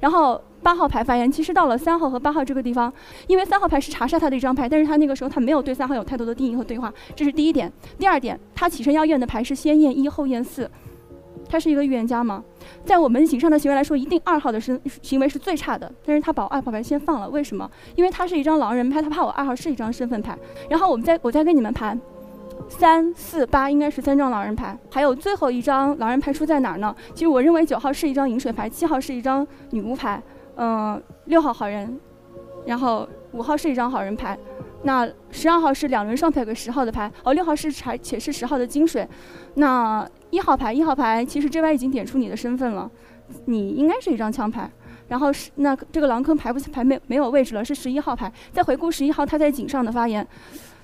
然后八号牌发言，其实到了三号和八号这个地方，因为三号牌是查杀他的一张牌，但是他那个时候他没有对三号有太多的定义和对话，这是第一点。第二点，他起身要验的牌是先验一后验四，他是一个预言家吗？在我们井上的行为来说，一定二号的身行为是最差的，但是他把二号牌先放了，为什么？因为他是一张狼人牌，他怕我二号是一张身份牌。然后我们再我再跟你们盘。三四八应该是三张狼人牌，还有最后一张狼人牌出在哪儿呢？其实我认为九号是一张饮水牌，七号是一张女巫牌，嗯，六号好人，然后五号是一张好人牌，那十二号是两轮双票给十号的牌，哦，六号是柴且是十号的金水，那一号牌一号牌其实这边已经点出你的身份了，你应该是一张枪牌，然后是那这个狼坑牌不牌没没有位置了，是十一号牌。再回顾十一号他在井上的发言，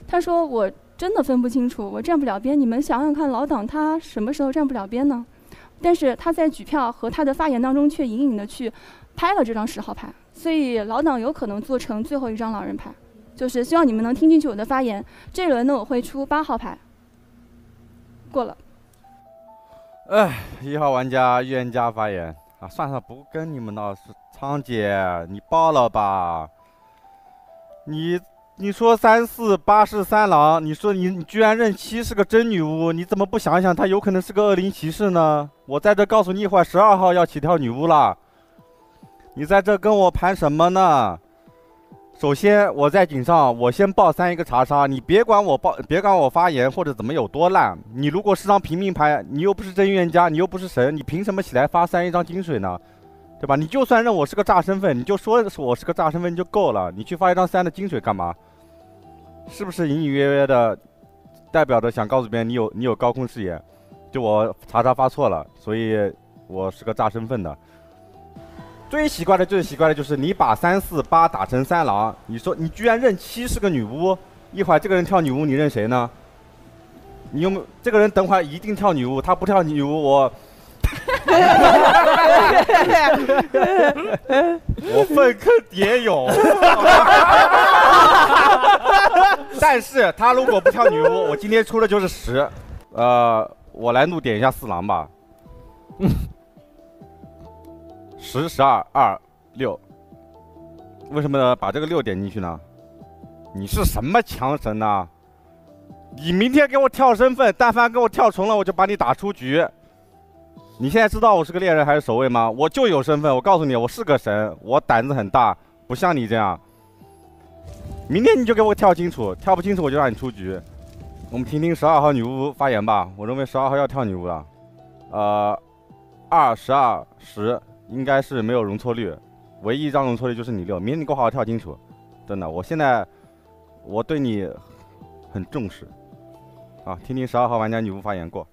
他说我。真的分不清楚，我站不了边。你们想想看，老党他什么时候站不了边呢？但是他在举票和他的发言当中，却隐隐的去拍了这张十号牌，所以老党有可能做成最后一张狼人牌。就是希望你们能听进去我的发言。这轮呢，我会出八号牌。过了。哎，一号玩家预言家发言啊，算了，不跟你们闹。苍姐，你爆了吧？你。你说三四八是三郎，你说你你居然认七是个真女巫，你怎么不想想她有可能是个恶灵骑士呢？我在这告诉你一会儿，十二号要起跳女巫了，你在这跟我盘什么呢？首先我在井上，我先报三一个查杀，你别管我报，别管我发言或者怎么有多烂，你如果是张平民牌，你又不是真预言家，你又不是神，你凭什么起来发三一张金水呢？对吧？你就算认我是个炸身份，你就说我是个炸身份就够了，你去发一张三的金水干嘛？是不是隐隐约约的代表着想告诉别人你有你有高空视野？就我查查发错了，所以我是个炸身份的。最奇怪的最奇怪的就是你把三四八打成三郎，你说你居然认七是个女巫，一会儿这个人跳女巫，你认谁呢？你有没有这个人等会儿一定跳女巫，他不跳女巫我。(laughs) 我粪坑蝶泳，(laughs) 但是他如果不跳女巫，我今天出的就是十。呃，我来怒点一下四郎吧。十、十二、二、六，为什么把这个六点进去呢？你是什么强神呢？你明天给我跳身份，但凡给我跳重了，我就把你打出局。你现在知道我是个猎人还是守卫吗？我就有身份，我告诉你，我是个神，我胆子很大，不像你这样。明天你就给我跳清楚，跳不清楚我就让你出局。我们听听十二号女巫发言吧。我认为十二号要跳女巫了。呃，二十二十应该是没有容错率，唯一一张容错率就是你六。明天你给我好好跳清楚，真的，我现在我对你很重视。啊，听听十二号玩家女巫发言过。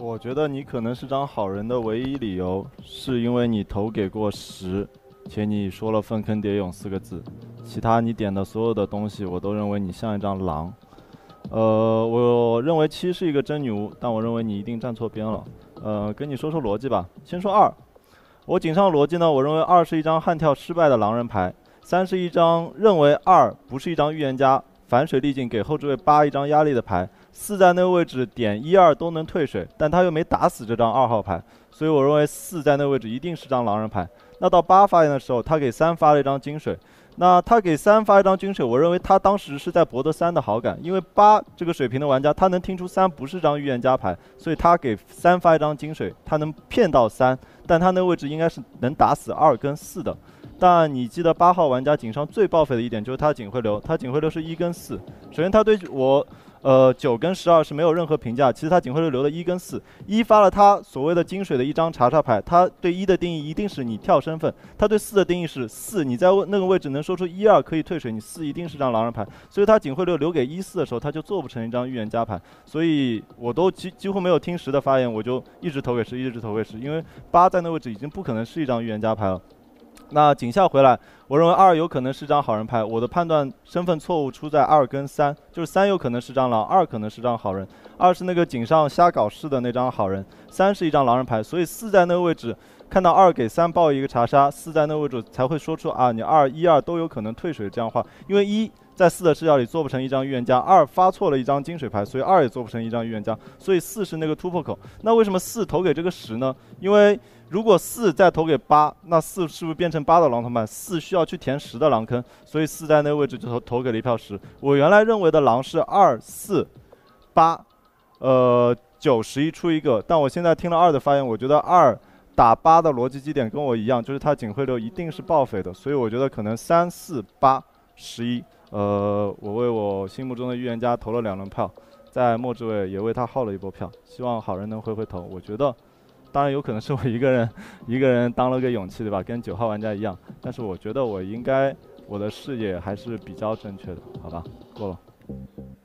我觉得你可能是张好人的唯一理由，是因为你投给过十，且你说了“粪坑蝶泳”四个字。其他你点的所有的东西，我都认为你像一张狼。呃，我认为七是一个真女巫，但我认为你一定站错边了。呃，跟你说说逻辑吧。先说二，我井上逻辑呢，我认为二是一张悍跳失败的狼人牌，三是一张认为二不是一张预言家，反水力镜给后置位八一张压力的牌。四在那个位置点一二都能退水，但他又没打死这张二号牌，所以我认为四在那个位置一定是张狼人牌。那到八发言的时候，他给三发了一张金水，那他给三发一张金水，我认为他当时是在博得三的好感，因为八这个水平的玩家，他能听出三不是张预言家牌，所以他给三发一张金水，他能骗到三，但他那个位置应该是能打死二跟四的。但你记得八号玩家井上最报废的一点就是他警徽流，他警徽流是一跟四。首先他对我，呃九跟十二是没有任何评价，其实他警徽流留了一跟四，一发了他所谓的金水的一张查查牌，他对一的定义一定是你跳身份，他对四的定义是四，你在那个位置能说出一二可以退水，你四一定是张狼人牌，所以他警徽流留给一四的时候，他就做不成一张预言家牌，所以我都几几乎没有听十的发言，我就一直投给十，一直投给十，因为八在那位置已经不可能是一张预言家牌了。那警校回来，我认为二有可能是张好人牌。我的判断身份错误出在二跟三，就是三有可能是张狼，二可能是张好人。二是那个警上瞎搞事的那张好人，三是一张狼人牌。所以四在那个位置看到二给三报一个查杀，四在那个位置才会说出啊，你二一二都有可能退水这样话。因为一在四的视角里做不成一张预言家，二发错了一张金水牌，所以二也做不成一张预言家。所以四是那个突破口。那为什么四投给这个十呢？因为如果四再投给八，那四是不是变成八的狼同伴？四需要去填十的狼坑，所以四在那个位置就投投给了一票十。我原来认为的狼是二四八，呃九十一出一个，但我现在听了二的发言，我觉得二打八的逻辑基点跟我一样，就是他警徽流一定是报废的，所以我觉得可能三四八十一。呃，我为我心目中的预言家投了两轮票，在末置位也为他耗了一波票，希望好人能回回头。我觉得。当然有可能是我一个人，一个人当了个勇气，对吧？跟九号玩家一样。但是我觉得我应该，我的视野还是比较正确的，好吧？过了。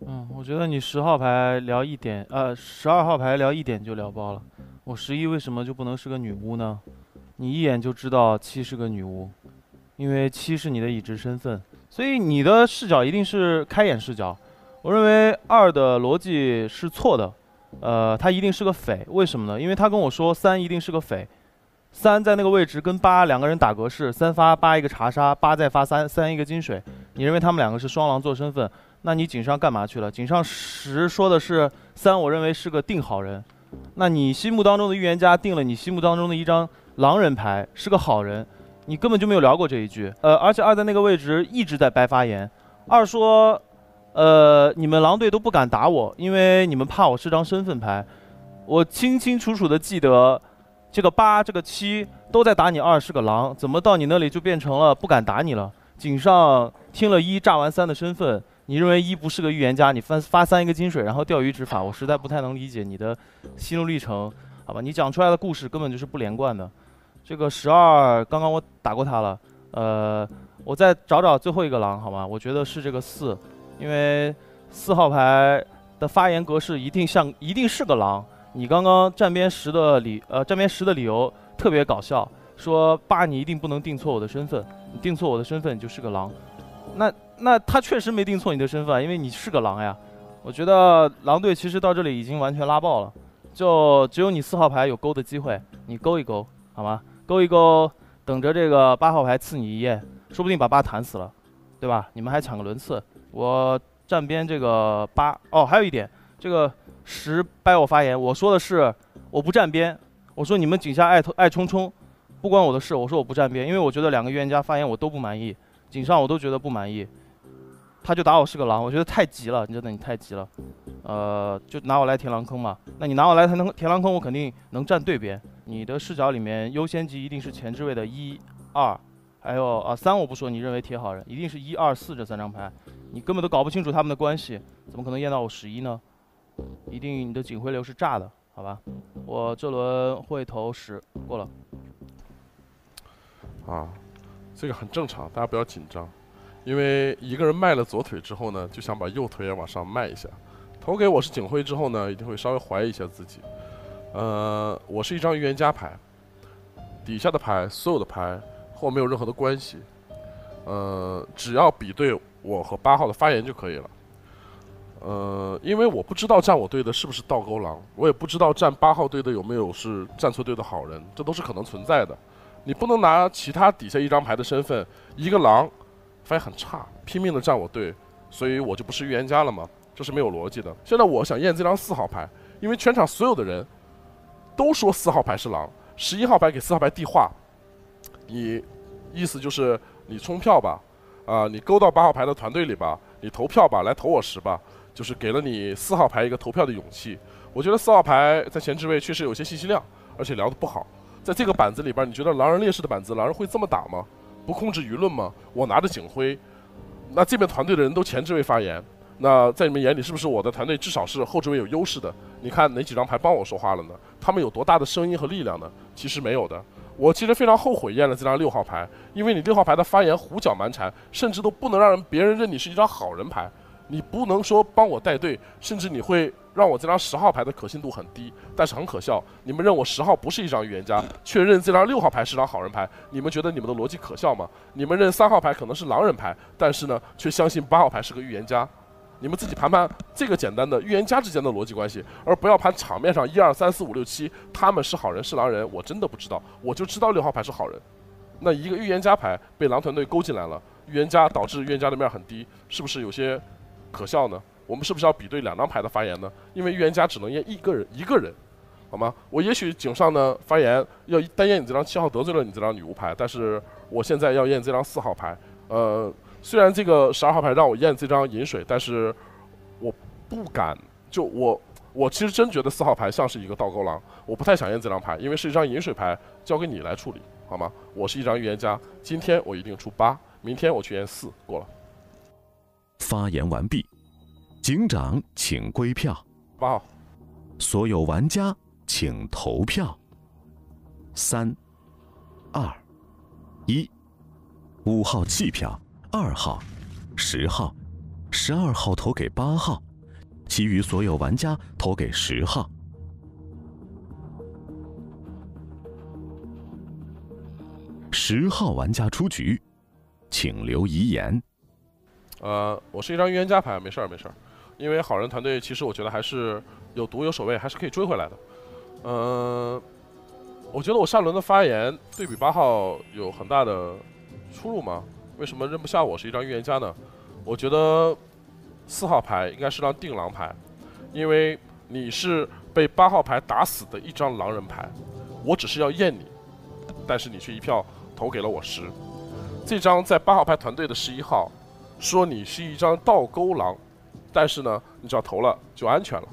嗯，我觉得你十号牌聊一点，呃，十二号牌聊一点就聊爆了。我十一为什么就不能是个女巫呢？你一眼就知道七是个女巫，因为七是你的已知身份，所以你的视角一定是开眼视角。我认为二的逻辑是错的。呃，他一定是个匪，为什么呢？因为他跟我说三一定是个匪，三在那个位置跟八两个人打格式，三发八一个查杀，八再发三三一个金水，你认为他们两个是双狼做身份？那你井上干嘛去了？井上十说的是三，我认为是个定好人，那你心目当中的预言家定了你心目当中的一张狼人牌是个好人，你根本就没有聊过这一句，呃，而且二在那个位置一直在掰发言，二说。呃，你们狼队都不敢打我，因为你们怕我是张身份牌。我清清楚楚的记得，这个八、这个七都在打你二是个狼，怎么到你那里就变成了不敢打你了？井上听了一炸完三的身份，你认为一不是个预言家，你发发三一个金水，然后钓鱼执法，我实在不太能理解你的心路历程，好吧？你讲出来的故事根本就是不连贯的。这个十二刚刚我打过他了，呃，我再找找最后一个狼，好吗？我觉得是这个四。因为四号牌的发言格式一定像一定是个狼。你刚刚站边十的理呃站边十的理由特别搞笑，说八你一定不能定错我的身份，你定错我的身份你就是个狼。那那他确实没定错你的身份，因为你是个狼呀。我觉得狼队其实到这里已经完全拉爆了，就只有你四号牌有勾的机会，你勾一勾好吗？勾一勾，等着这个八号牌刺你一夜，说不定把八弹死了，对吧？你们还抢个轮次。我站边这个八哦，还有一点，这个十掰我发言，我说的是我不站边，我说你们井下爱爱冲冲，不关我的事，我说我不站边，因为我觉得两个预言家发言我都不满意，井上我都觉得不满意，他就打我是个狼，我觉得太急了，你真的你太急了，呃，就拿我来填狼坑嘛，那你拿我来填填狼坑，我肯定能站对边，你的视角里面优先级一定是前置位的一二，还有啊三我不说，你认为铁好人，一定是一二四这三张牌。你根本都搞不清楚他们的关系，怎么可能验到我十一呢？一定你的警徽流是炸的，好吧？我这轮会投十，过了。啊，这个很正常，大家不要紧张，因为一个人迈了左腿之后呢，就想把右腿也往上迈一下。投给我是警徽之后呢，一定会稍微怀疑一下自己。呃，我是一张预言家牌，底下的牌所有的牌和我没有任何的关系。呃，只要比对。我和八号的发言就可以了，呃，因为我不知道站我队的是不是倒钩狼，我也不知道站八号队的有没有是站错队的好人，这都是可能存在的。你不能拿其他底下一张牌的身份，一个狼发言很差，拼命的站我队，所以我就不是预言家了吗？这是没有逻辑的。现在我想验这张四号牌，因为全场所有的人都说四号牌是狼，十一号牌给四号牌递话，你意思就是你冲票吧？啊、你勾到八号牌的团队里吧，你投票吧，来投我十吧，就是给了你四号牌一个投票的勇气。我觉得四号牌在前置位确实有些信息量，而且聊得不好。在这个板子里边，你觉得狼人劣势的板子，狼人会这么打吗？不控制舆论吗？我拿着警徽，那这边团队的人都前置位发言，那在你们眼里是不是我的团队至少是后置位有优势的？你看哪几张牌帮我说话了呢？他们有多大的声音和力量呢？其实没有的。我其实非常后悔验了这张六号牌，因为你六号牌的发言胡搅蛮缠，甚至都不能让人别人认你是一张好人牌。你不能说帮我带队，甚至你会让我这张十号牌的可信度很低。但是很可笑，你们认我十号不是一张预言家，却认这张六号牌是张好人牌。你们觉得你们的逻辑可笑吗？你们认三号牌可能是狼人牌，但是呢，却相信八号牌是个预言家。你们自己盘盘这个简单的预言家之间的逻辑关系，而不要盘场面上一二三四五六七他们是好人是狼人，我真的不知道，我就知道六号牌是好人。那一个预言家牌被狼团队勾进来了，预言家导致预言家的面很低，是不是有些可笑呢？我们是不是要比对两张牌的发言呢？因为预言家只能验一个人，一个人，好吗？我也许井上呢发言要单验你这张七号得罪了你这张女巫牌，但是我现在要验这张四号牌，呃，虽然这个十二号牌让我验这张饮水，但是我不敢，就我我其实真觉得四号牌像是一个倒钩狼，我不太想验这张牌，因为是一张饮水牌，交给你来处理，好吗？我是一张预言家，今天我一定出八，明天我去验四，过了。发言完毕，警长请归票。八号，所有玩家请投票。三、二、一，五号弃票，二号、十号、十二号投给八号，其余所有玩家投给十号。十号玩家出局，请留遗言。呃，我是一张预言家牌，没事儿没事儿，因为好人团队其实我觉得还是有毒有守卫，还是可以追回来的。嗯、我觉得我下轮的发言对比八号有很大的出入吗？为什么认不下我是一张预言家呢？我觉得四号牌应该是张定狼牌，因为你是被八号牌打死的一张狼人牌，我只是要验你，但是你却一票投给了我十。这张在八号牌团队的十一号，说你是一张倒钩狼，但是呢，你只要投了就安全了。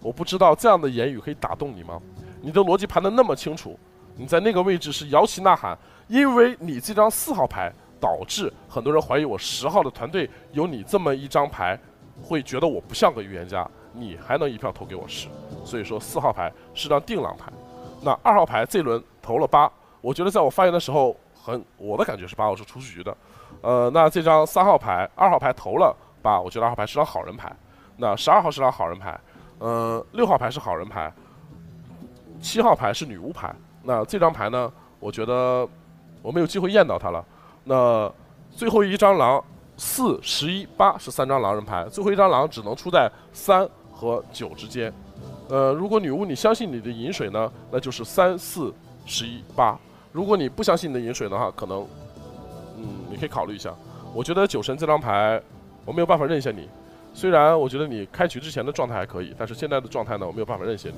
我不知道这样的言语可以打动你吗？你的逻辑盘得那么清楚，你在那个位置是摇旗呐喊，因为你这张四号牌导致很多人怀疑我十号的团队有你这么一张牌，会觉得我不像个预言家，你还能一票投给我十，所以说四号牌是张定狼牌。那二号牌这轮投了八，我觉得在我发言的时候很，我的感觉是八号是出局的。呃，那这张三号牌、二号牌投了八，我觉得二号牌是张好人牌。那十二号是张好人牌，呃，六号牌是好人牌，七号牌是女巫牌。那这张牌呢，我觉得我没有机会验到它了。那最后一张狼四、十一、八是三张狼人牌，最后一张狼只能出在三和九之间。呃，如果女巫你相信你的饮水呢，那就是三四十一八。如果你不相信你的饮水的话，可能，嗯，你可以考虑一下。我觉得酒神这张牌，我没有办法认下你。虽然我觉得你开局之前的状态还可以，但是现在的状态呢，我没有办法认下你。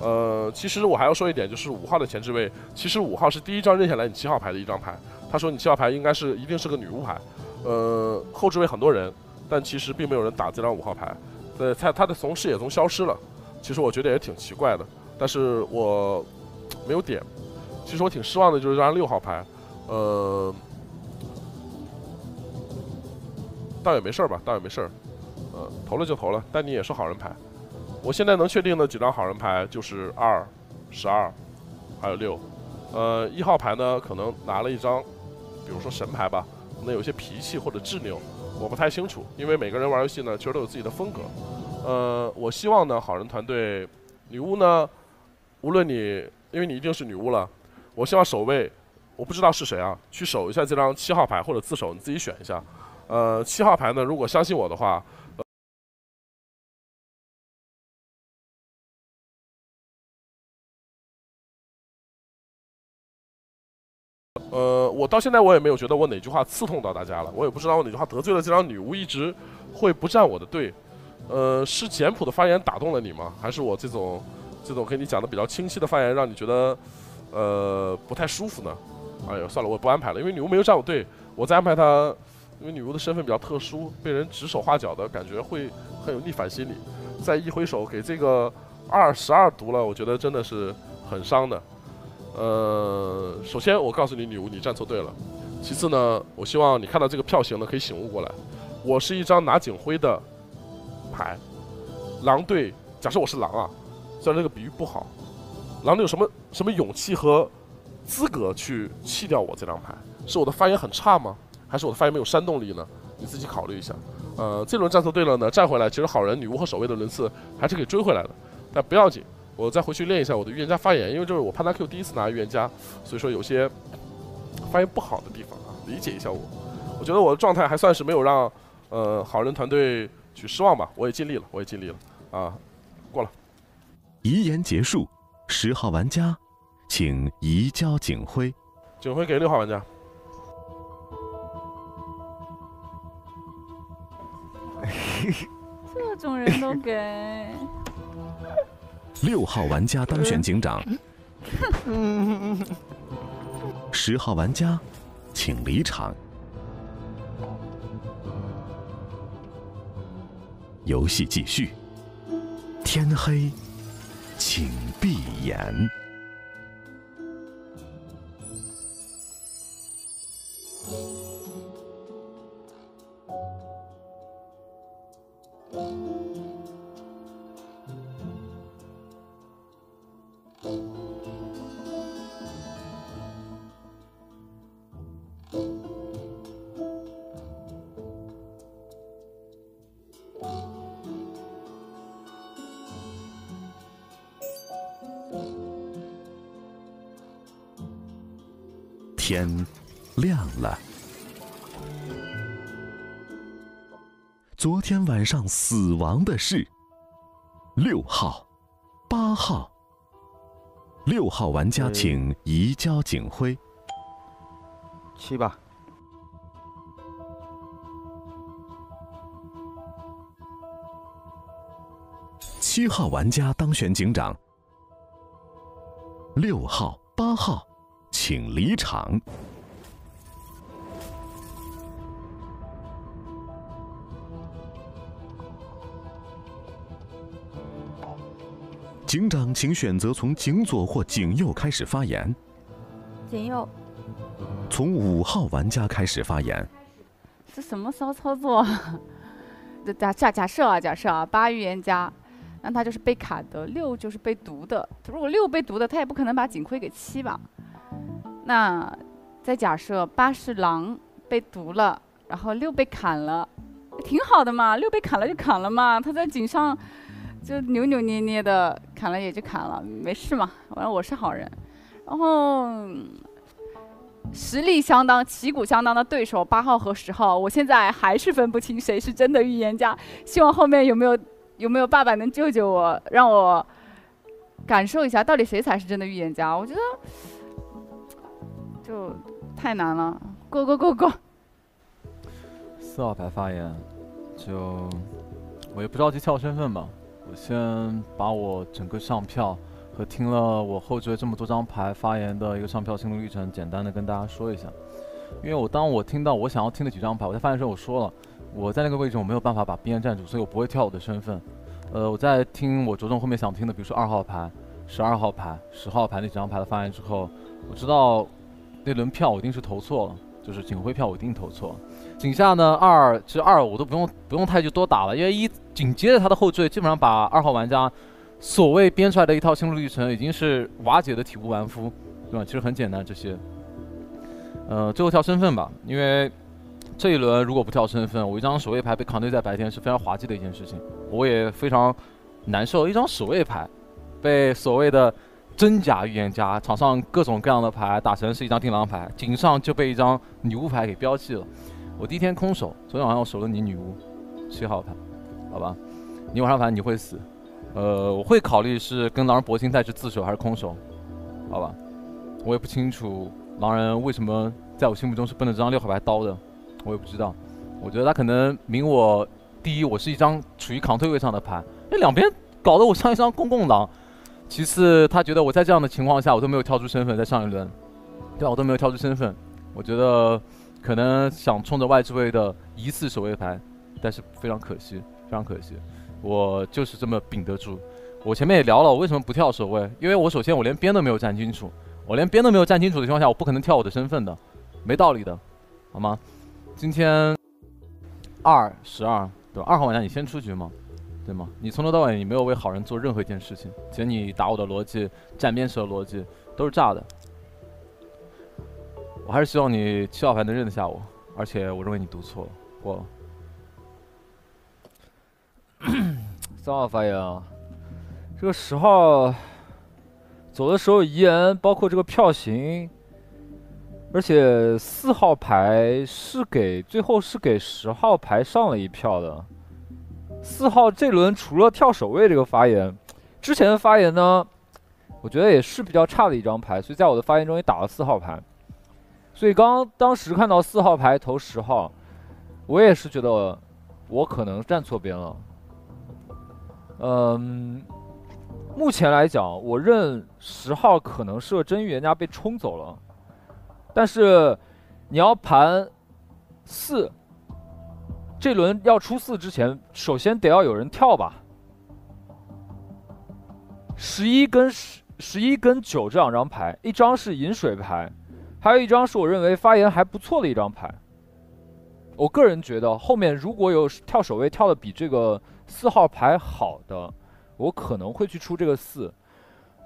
呃，其实我还要说一点，就是五号的前置位，其实五号是第一张认下来你七号牌的一张牌。他说你七号牌应该是一定是个女巫牌。呃，后置位很多人，但其实并没有人打这张五号牌。对，他他的从视野中消失了。其实我觉得也挺奇怪的，但是我没有点。其实我挺失望的，就是这张六号牌，呃，倒也没事吧，倒也没事儿，呃，投了就投了，但你也是好人牌。我现在能确定的几张好人牌就是二、十二，还有六。呃，一号牌呢，可能拿了一张，比如说神牌吧，可能有些脾气或者执拗，我不太清楚，因为每个人玩游戏呢，其实都有自己的风格。呃，我希望呢，好人团队女巫呢，无论你，因为你一定是女巫了，我希望守卫，我不知道是谁啊，去守一下这张七号牌或者自守，你自己选一下。呃，七号牌呢，如果相信我的话，呃，我到现在我也没有觉得我哪句话刺痛到大家了，我也不知道我哪句话得罪了这张女巫，一直会不站我的队。呃，是简朴的发言打动了你吗？还是我这种这种跟你讲的比较清晰的发言让你觉得呃不太舒服呢？哎呦，算了，我不安排了，因为女巫没有站我队，我再安排她，因为女巫的身份比较特殊，被人指手画脚的感觉会很有逆反心理。再一挥手给这个二十二毒了，我觉得真的是很伤的。呃，首先我告诉你，女巫你站错队了。其次呢，我希望你看到这个票型呢，可以醒悟过来。我是一张拿警徽的牌，狼队。假设我是狼啊，虽然这个比喻不好，狼队有什么什么勇气和资格去弃掉我这张牌？是我的发言很差吗？还是我的发言没有煽动力呢？你自己考虑一下。呃，这轮站错队了呢，站回来，其实好人、女巫和守卫的轮次还是可以追回来的，但不要紧，我再回去练一下我的预言家发言，因为这是我潘达 Q 第一次拿预言家，所以说有些发言不好的地方啊，理解一下我。我觉得我的状态还算是没有让呃好人团队去失望吧，我也尽力了，我也尽力了啊，过了。遗言结束，十号玩家，请移交警徽。警徽给六号玩家。(laughs) 这种人都给。六号玩家当选警长。十号玩家，请离场。游戏继续。天黑，请闭眼。天亮了。昨天晚上死亡的是六号、八号。六号玩家请移交警徽。七吧。七号玩家当选警长。六号、八号，请离场。警长，请选择从警左或警右开始发言。警右。从五号玩家开始发言。这什么骚操作？(laughs) 假假假设啊，假设啊，八预言家，那他就是被砍的，六就是被毒的。如果六被毒的，他也不可能把警徽给七吧？那再假设八是狼被毒了，然后六被砍了，挺好的嘛，六被砍了就砍了嘛，他在井上。就扭扭捏捏的砍了也就砍了，没事嘛。反正我是好人，然后实力相当、旗鼓相当的对手八号和十号，我现在还是分不清谁是真的预言家。希望后面有没有有没有爸爸能救救我，让我感受一下到底谁才是真的预言家。我觉得就太难了，Go Go Go Go。四号牌发言，就我也不着急跳身份吧。我先把我整个上票和听了我后缀这么多张牌发言的一个上票心路历程，简单的跟大家说一下。因为我当我听到我想要听的几张牌，我在发言时候我说了，我在那个位置我没有办法把边站住，所以我不会跳我的身份。呃，我在听我着重后面想听的，比如说二号牌、十二号牌、十号牌那几张牌的发言之后，我知道那轮票我一定是投错了，就是警徽票我一定投错了。井下呢二，其实二我都不用不用太去多打了，因为一紧接着他的后缀，基本上把二号玩家所谓编出来的一套心路历程已经是瓦解的体无完肤，对吧？其实很简单这些。呃，最后跳身份吧，因为这一轮如果不跳身份，我一张守卫牌被扛堆在白天是非常滑稽的一件事情，我也非常难受。一张守卫牌被所谓的真假预言家场上各种各样的牌打成是一张定狼牌，井上就被一张女巫牌给标记了。我第一天空手，昨天晚上我守了你女巫，七号牌，好吧，你晚上反正你会死，呃，我会考虑是跟狼人搏心态是自首还是空手，好吧，我也不清楚狼人为什么在我心目中是奔着这张六号牌刀的，我也不知道，我觉得他可能明我第一我是一张处于扛推位上的牌，那两边搞得我像一张公共狼，其次他觉得我在这样的情况下我都没有跳出身份，在上一轮，对吧？我都没有跳出身份，我觉得。可能想冲着外置位的疑似守卫牌，但是非常可惜，非常可惜，我就是这么秉得住。我前面也聊了，我为什么不跳守卫？因为我首先我连边都没有站清楚，我连边都没有站清楚的情况下，我不可能跳我的身份的，没道理的，好吗？今天二十二，对吧？二号玩家你先出局吗？对吗？你从头到尾你没有为好人做任何一件事情，且你打我的逻辑、站边时的逻辑都是炸的。我还是希望你七号牌能认得下我，而且我认为你读错了，过了。(coughs) 三号发言啊，这个十号走的时候遗言，包括这个票型，而且四号牌是给最后是给十号牌上了一票的。四号这轮除了跳守卫这个发言，之前的发言呢，我觉得也是比较差的一张牌，所以在我的发言中也打了四号牌。所以刚当时看到四号牌投十号，我也是觉得我可能站错边了。嗯，目前来讲，我认十号可能是个真预言家被冲走了，但是你要盘四，这轮要出四之前，首先得要有人跳吧。十一跟十十一跟九这两张牌，一张是饮水牌，还有一张是我认为发言还不错的一张牌。我个人觉得后面如果有跳守卫跳的比这个四号牌好的，我可能会去出这个四。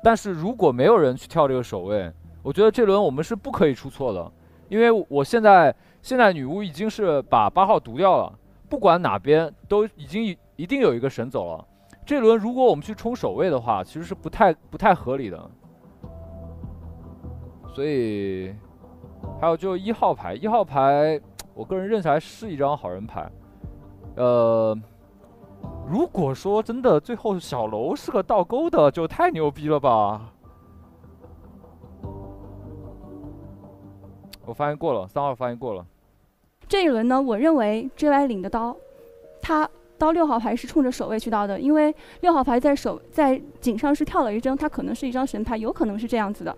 但是如果没有人去跳这个守卫，我觉得这轮我们是不可以出错的，因为我现在现在女巫已经是把八号毒掉了，不管哪边都已经一定有一个神走了。这轮如果我们去冲守卫的话，其实是不太不太合理的。所以还有就一号牌，一号牌。我个人认起来是一张好人牌，呃，如果说真的最后小楼是个倒钩的，就太牛逼了吧！我发言过了，三号发言过了。这一轮呢，我认为 JY 领的刀，他刀六号牌是冲着守卫去刀的，因为六号牌在手在井上是跳了一张，他可能是一张神牌，有可能是这样子的，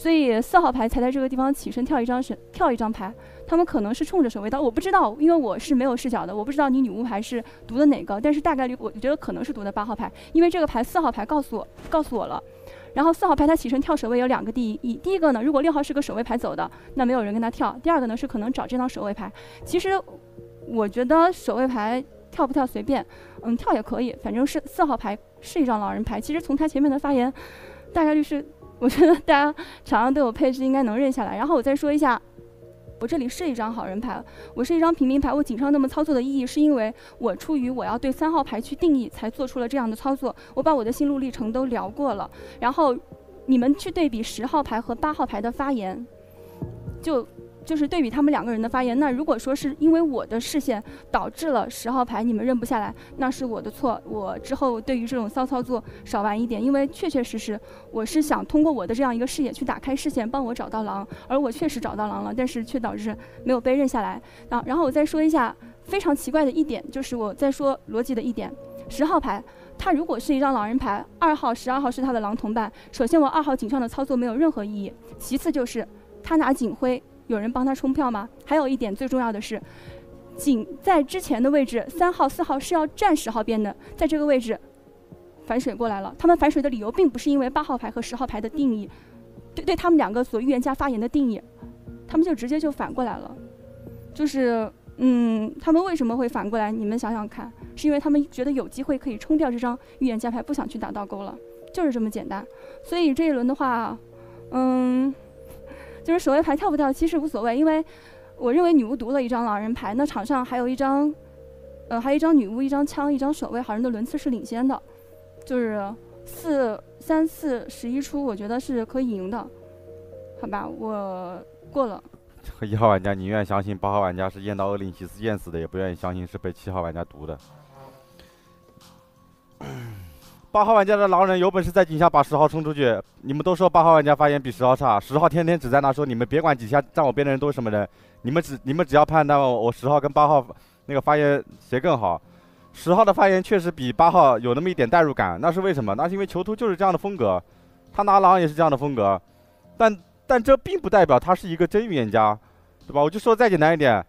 所以四号牌才在这个地方起身跳一张神跳一张牌。他们可能是冲着守卫刀，我不知道，因为我是没有视角的，我不知道你女巫牌是读的哪个，但是大概率我觉得可能是读的八号牌，因为这个牌四号牌告诉我告诉我了，然后四号牌他起身跳守卫有两个第一，第一个呢，如果六号是个守卫牌走的，那没有人跟他跳；第二个呢是可能找这张守卫牌。其实我觉得守卫牌跳不跳随便，嗯，跳也可以，反正是四号牌是一张狼人牌。其实从他前面的发言，大概率是我觉得大家场上都有配置，应该能认下来。然后我再说一下。我这里是一张好人牌，我是一张平民牌。我警上那么操作的意义，是因为我出于我要对三号牌去定义，才做出了这样的操作。我把我的心路历程都聊过了，然后你们去对比十号牌和八号牌的发言，就。就是对比他们两个人的发言，那如果说是因为我的视线导致了十号牌你们认不下来，那是我的错。我之后对于这种骚操作少玩一点，因为确确实实我是想通过我的这样一个视野去打开视线，帮我找到狼，而我确实找到狼了，但是却导致没有被认下来。啊，然后我再说一下非常奇怪的一点，就是我在说逻辑的一点，十号牌它如果是一张狼人牌，二号、十二号是他的狼同伴。首先我二号警上的操作没有任何意义，其次就是他拿警徽。有人帮他冲票吗？还有一点最重要的是，仅在之前的位置，三号、四号是要站十号边的，在这个位置反水过来了。他们反水的理由并不是因为八号牌和十号牌的定义，对对他们两个所预言家发言的定义，他们就直接就反过来了。就是，嗯，他们为什么会反过来？你们想想看，是因为他们觉得有机会可以冲掉这张预言家牌，不想去打倒钩了，就是这么简单。所以这一轮的话，嗯。就是守卫牌跳不跳其实无所谓，因为我认为女巫读了一张狼人牌，那场上还有一张，呃，还有一张女巫，一张枪，一张守卫，好人的轮次是领先的，就是四三四十一出，我觉得是可以赢的，好吧，我过了。(laughs) 一号玩家宁愿相信八号玩家是验到厄令西斯验死的，也不愿意相信是被七号玩家毒的。八号玩家的狼人有本事在井下把十号冲出去。你们都说八号玩家发言比十号差，十号天天只在那说你们别管底下站我边的人都是什么人，你们只你们只要判断我十号跟八号那个发言谁更好。十号的发言确实比八号有那么一点代入感，那是为什么？那是因为囚徒就是这样的风格，他拿狼也是这样的风格，但但这并不代表他是一个真预言家。对吧？我就说再简单一点，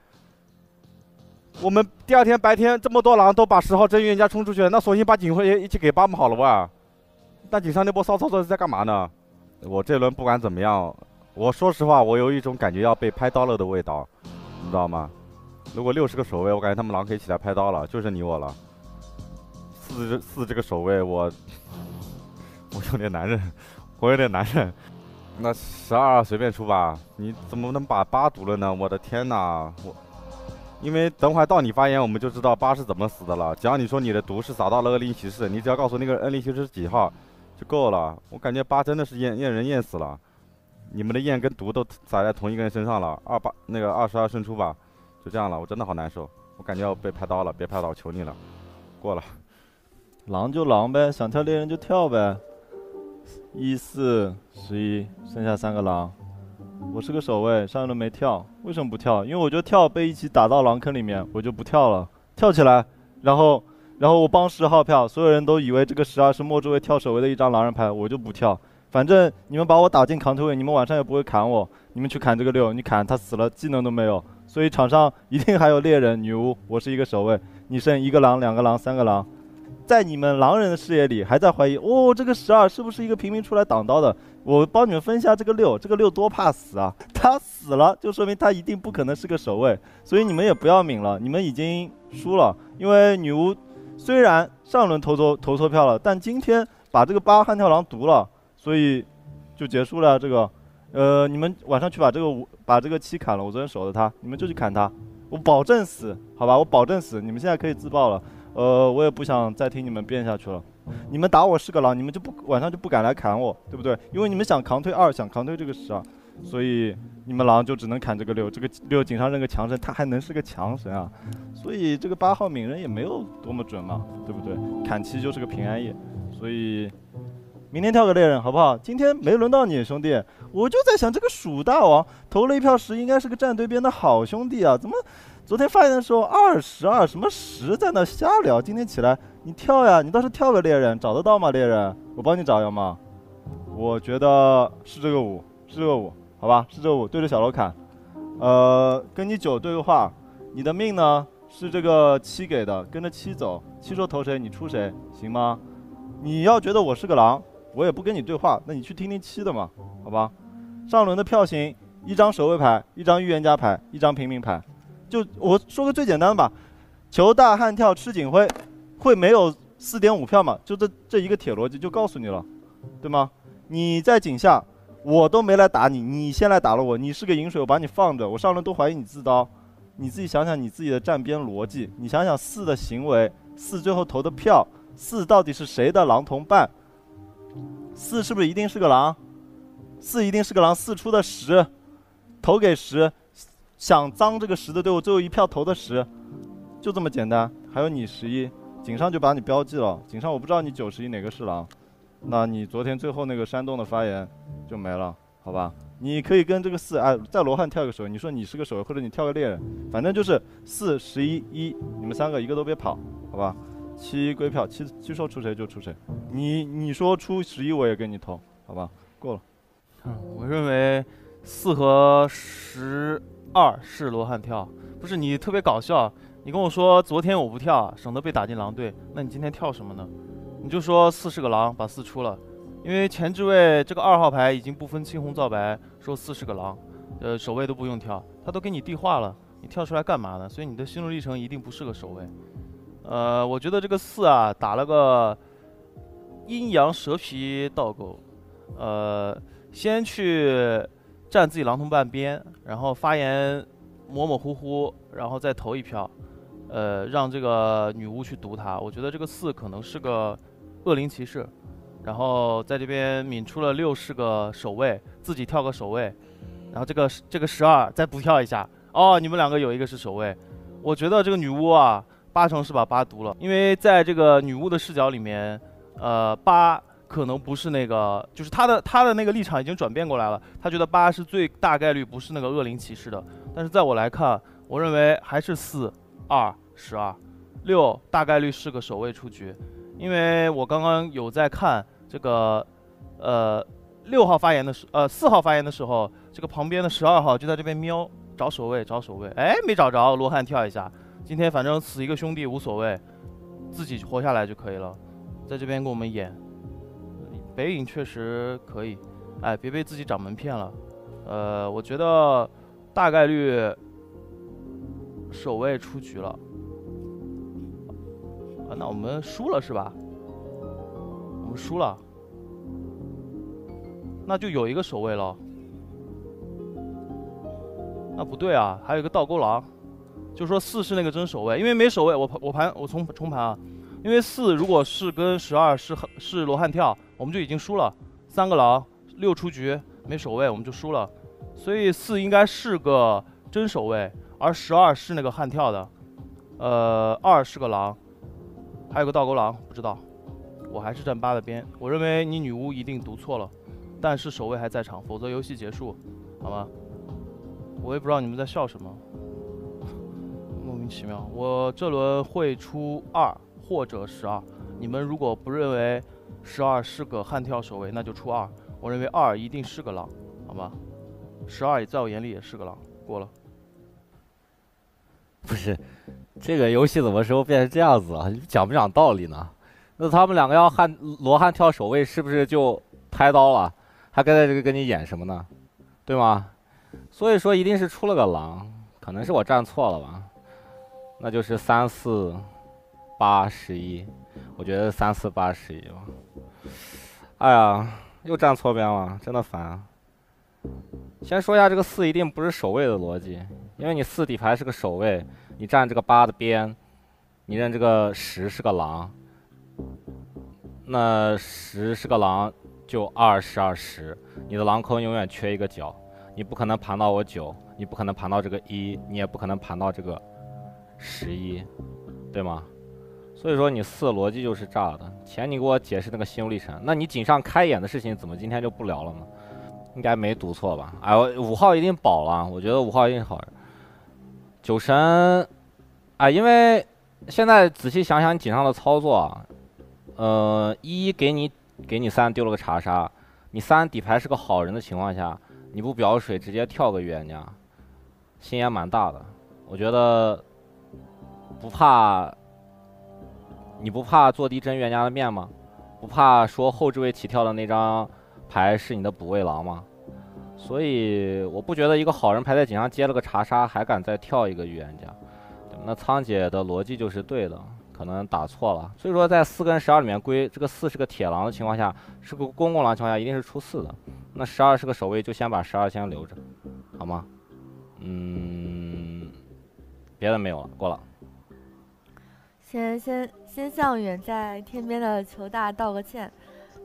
我们第二天白天这么多狼都把十号真预言家冲出去了，那索性把警徽也一起给八姆好了吧？那警上那波骚操作是在干嘛呢？我这轮不管怎么样，我说实话，我有一种感觉要被拍刀了的味道，你知道吗？如果六十个守卫，我感觉他们狼可以起来拍刀了，就剩你我了。四四这个守卫，我 (laughs) 我有点难忍，我有点难忍。那十二随便出吧，你怎么能把八毒了呢？我的天哪！我因为等会到你发言，我们就知道八是怎么死的了。只要你说你的毒是撒到了恶灵骑士，你只要告诉那个恶灵骑士是几号就够了。我感觉八真的是验验人验死了，你们的验跟毒都撒在同一个人身上了。二八那个二十二胜出吧，就这样了。我真的好难受，我感觉要被拍刀了，别拍刀，求你了，过了。狼就狼呗，想跳猎人就跳呗。一四十一，剩下三个狼。我是个守卫，上一轮没跳，为什么不跳？因为我觉得跳被一起打到狼坑里面，我就不跳了。跳起来，然后，然后我帮十号票，所有人都以为这个十二是莫之位跳守卫的一张狼人牌，我就不跳。反正你们把我打进扛推位，你们晚上也不会砍我。你们去砍这个六，你砍他死了，技能都没有。所以场上一定还有猎人、女巫，我是一个守卫。你剩一个狼、两个狼、三个狼。在你们狼人的视野里，还在怀疑哦，这个十二是不是一个平民出来挡刀的？我帮你们分一下这个六，这个六多怕死啊！(laughs) 他死了，就说明他一定不可能是个守卫，所以你们也不要抿了，你们已经输了。因为女巫虽然上轮投错投错票了，但今天把这个八悍跳狼毒了，所以就结束了这个。呃，你们晚上去把这个五把这个七砍了，我昨天守着他，你们就去砍他，我保证死，好吧？我保证死，你们现在可以自爆了。呃，我也不想再听你们辩下去了。你们打我是个狼，你们就不晚上就不敢来砍我，对不对？因为你们想扛推二，想扛推这个十二，所以你们狼就只能砍这个六。这个六井上扔个强神，他还能是个强神啊？所以这个八号敏人也没有多么准嘛，对不对？砍七就是个平安夜，所以明天跳个猎人好不好？今天没轮到你兄弟，我就在想这个鼠大王投了一票十，应该是个战队边的好兄弟啊，怎么？昨天发言的时候二十二什么十在那瞎聊，今天起来你跳呀，你倒是跳个猎人，找得到吗？猎人，我帮你找要吗？我觉得是这个五，是这个五，好吧，是这个五，对着小楼砍。呃，跟你九对个话，你的命呢是这个七给的，跟着七走，七说投谁你出谁，行吗？你要觉得我是个狼，我也不跟你对话，那你去听听七的嘛，好吧？上轮的票型，一张守卫牌，一张预言家牌，一张平民牌。就我说个最简单的吧，求大悍跳吃警徽，会没有四点五票吗？就这这一个铁逻辑就告诉你了，对吗？你在井下，我都没来打你，你先来打了我，你是个饮水，我把你放着，我上轮都怀疑你自刀，你自己想想你自己的站边逻辑，你想想四的行为，四最后投的票，四到底是谁的狼同伴？四是不是一定是个狼？四一定是个狼，四出的十，投给十。想脏这个十的队伍最后一票投的十，就这么简单。还有你十一，井上就把你标记了。井上我不知道你九十一哪个是狼，那你昨天最后那个山洞的发言就没了，好吧？你可以跟这个四哎，在罗汉跳一个手，你说你是个守卫或者你跳个猎人，反正就是四十一一，你们三个一个都别跑，好吧？七归票，七七说出谁就出谁。你你说出十一我也跟你投，好吧？过了。我认为四和十。二是罗汉跳，不是你特别搞笑。你跟我说昨天我不跳，省得被打进狼队。那你今天跳什么呢？你就说四是个狼，把四出了。因为前置位这个二号牌已经不分青红皂白，说四是个狼，呃，守卫都不用跳，他都给你地化了，你跳出来干嘛呢？所以你的心路历程一定不是个守卫。呃，我觉得这个四啊，打了个阴阳蛇皮倒钩，呃，先去。站自己狼同半边，然后发言模模糊糊，然后再投一票，呃，让这个女巫去毒他。我觉得这个四可能是个恶灵骑士，然后在这边抿出了六是个守卫，自己跳个守卫，然后这个这个十二再补跳一下。哦，你们两个有一个是守卫，我觉得这个女巫啊，八成是把八毒了，因为在这个女巫的视角里面，呃，八。可能不是那个，就是他的他的那个立场已经转变过来了。他觉得八是最大概率不是那个恶灵骑士的，但是在我来看，我认为还是四二十二六大概率是个守卫出局，因为我刚刚有在看这个，呃，六号发言的时，呃，四号发言的时候，这个旁边的十二号就在这边瞄找守卫，找守卫，哎，没找着，罗汉跳一下。今天反正死一个兄弟无所谓，自己活下来就可以了，在这边给我们演。北影确实可以，哎，别被自己掌门骗了。呃，我觉得大概率守卫出局了。啊，那我们输了是吧？我们输了，那就有一个守卫了。那不对啊，还有一个倒钩狼，就说四是那个真守卫，因为没守卫，我盘我盘我重重盘啊，因为四如果是跟十二是是罗汉跳，我们就已经输了，三个狼六出局没守卫我们就输了，所以四应该是个真守卫，而十二是那个悍跳的，呃二是个狼，还有个倒钩狼不知道，我还是站八的边，我认为你女巫一定读错了，但是守卫还在场，否则游戏结束，好吗？我也不知道你们在笑什么，(laughs) 莫名其妙。我这轮会出二或者十二，你们如果不认为十二是个悍跳守卫，那就出二。我认为二一定是个狼，好吗？十二在我眼里也是个狼，过了。(laughs) 不是，这个游戏怎么时候变成这样子了？讲不讲道理呢？那他们两个要汉罗汉跳守卫，是不是就拍刀了？还该在这个跟你演什么呢？对吗？所以说一定是出了个狼，可能是我站错了吧？那就是三四八十一，我觉得三四八十一吧。哎呀，又站错边了，真的烦。先说一下这个四一定不是守卫的逻辑，因为你四底牌是个守卫，你站这个八的边，你认这个十是个狼，那十是个狼就二十二十，你的狼坑永远缺一个角。你不可能盘到我九，你不可能盘到这个一，你也不可能盘到这个十一，对吗？所以说你四逻辑就是炸的。前你给我解释那个心路历程，那你井上开眼的事情怎么今天就不聊了呢？应该没读错吧？哎，五号一定保了，我觉得五号一定是好人。酒神，啊，因为现在仔细想想井上的操作啊，呃，一给你给你三丢了个查杀，你三底牌是个好人的情况下。你不表水，直接跳个预言家，心也蛮大的。我觉得不怕，你不怕坐低真预言家的面吗？不怕说后置位起跳的那张牌是你的补位狼吗？所以我不觉得一个好人牌在井上接了个查杀，还敢再跳一个预言家。那仓姐的逻辑就是对的，可能打错了。所以说在四跟十二里面归这个四是个铁狼的情况下，是个公共狼情况下，一定是出四的。那十二是个守卫，就先把十二先留着，好吗？嗯，别的没有了，过了。先先先向远在天边的球大道个歉，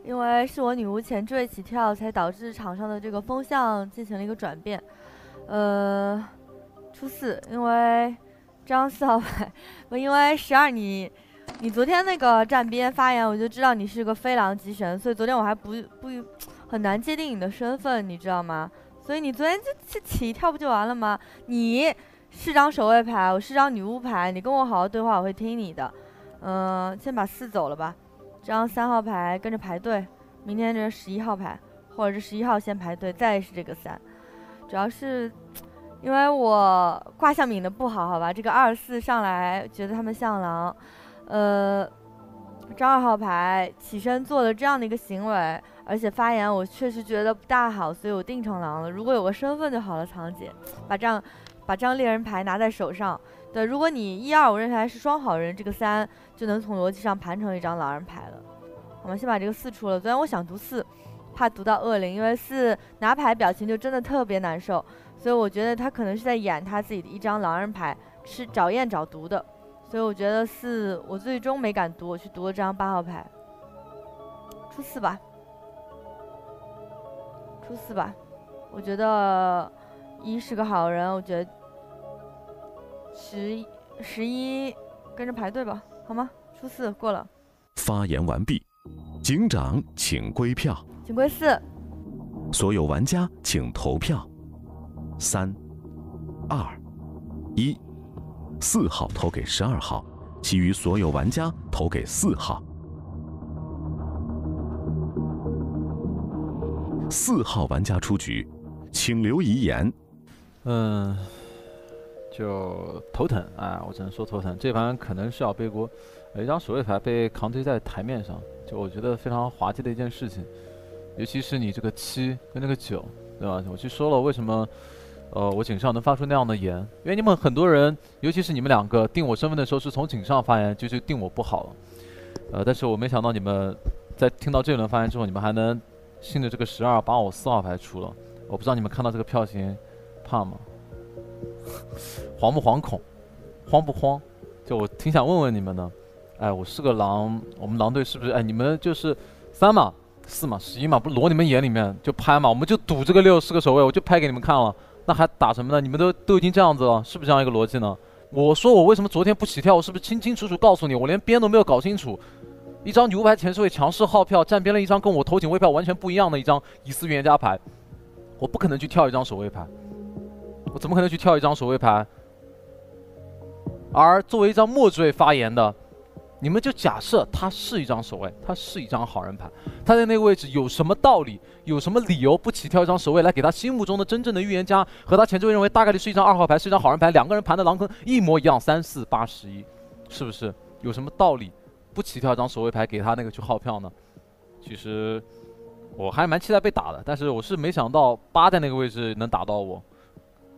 因为是我女巫前缀起跳，才导致场上的这个风向进行了一个转变。呃，初四，因为张四号牌，我因为十二你你昨天那个站边发言，我就知道你是个飞狼级神，所以昨天我还不不。很难界定你的身份，你知道吗？所以你昨天就起跳不就完了吗？你是张守卫牌，我是张女巫牌，你跟我好好对话，我会听你的。嗯，先把四走了吧，这张三号牌跟着排队。明天这十一号牌，或者是十一号先排队，再是这个三。主要是因为我卦象抿的不好，好吧？这个二四上来觉得他们像狼，呃，张二号牌起身做了这样的一个行为。而且发言我确实觉得不大好，所以我定成狼了。如果有个身份就好了，藏姐，把这样，把这张猎人牌拿在手上。对，如果你一二我认出来是双好人，这个三就能从逻辑上盘成一张狼人牌了。我们先把这个四出了。昨天我想读四，怕读到恶灵，因为四拿牌表情就真的特别难受，所以我觉得他可能是在演他自己的一张狼人牌，是找验找毒的。所以我觉得四我最终没敢读，我去读了这张八号牌，出四吧。初四吧，我觉得一是个好人，我觉得十十一跟着排队吧，好吗？初四过了。发言完毕，警长请归票。请归四。所有玩家请投票。三、二、一，四号投给十二号，其余所有玩家投给四号。四号玩家出局，请留遗言。嗯，就头疼啊！我只能说头疼。这盘可能是要背锅，有一张守卫牌被扛推在台面上，就我觉得非常滑稽的一件事情。尤其是你这个七跟那个九，对吧？我去说了为什么，呃，我井上能发出那样的言，因为你们很多人，尤其是你们两个定我身份的时候是从井上发言，就就定我不好了。呃，但是我没想到你们在听到这轮发言之后，你们还能信着这个十二把我四号牌出了。我不知道你们看到这个票型怕吗？(laughs) 惶不惶恐？慌不慌？就我挺想问问你们的。哎，我是个狼，我们狼队是不是？哎，你们就是三嘛、四嘛、十一嘛，不裸你们眼里面就拍嘛，我们就赌这个六是个守卫，我就拍给你们看了。那还打什么呢？你们都都已经这样子了，是不是这样一个逻辑呢？我说我为什么昨天不起跳？我是不是清清楚楚告诉你？我连边都没有搞清楚。一张牛牌前侍卫强势号票，站边了一张跟我头颈位票完全不一样的一张疑似预言家牌，我不可能去跳一张守卫牌，我怎么可能去跳一张守卫牌？而作为一张末置位发言的，你们就假设他是一张守卫，他是一张好人牌，他在那个位置有什么道理，有什么理由不起跳一张守卫来给他心目中的真正的预言家和他前置位认为大概率是一张二号牌，是一张好人牌，两个人盘的狼坑一模一样，三四八十一，是不是？有什么道理？不起跳一张守卫牌给他那个去号票呢？其实我还蛮期待被打的，但是我是没想到八在那个位置能打到我，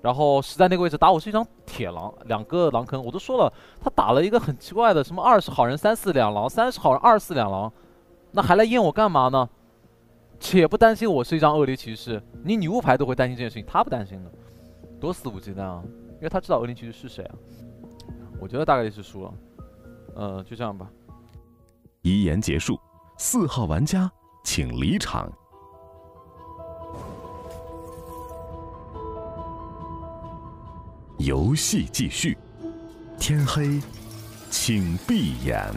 然后十在那个位置打我是一张铁狼，两个狼坑，我都说了，他打了一个很奇怪的什么二十好人三四两狼，三十好人二四两狼，那还来验我干嘛呢？且不担心我是一张恶灵骑士，你女巫牌都会担心这件事情，他不担心的，多肆无忌惮啊，因为他知道恶灵骑士是谁啊。我觉得大概率是输了，呃，就这样吧。遗言结束，四号玩家请离场。游戏继续，天黑，请闭眼。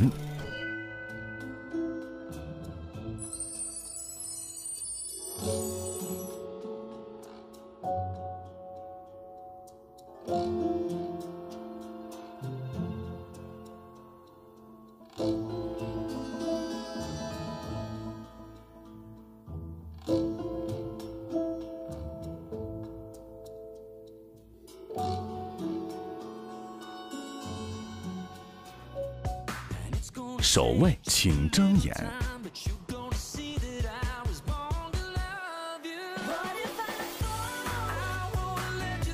卫，请睁眼。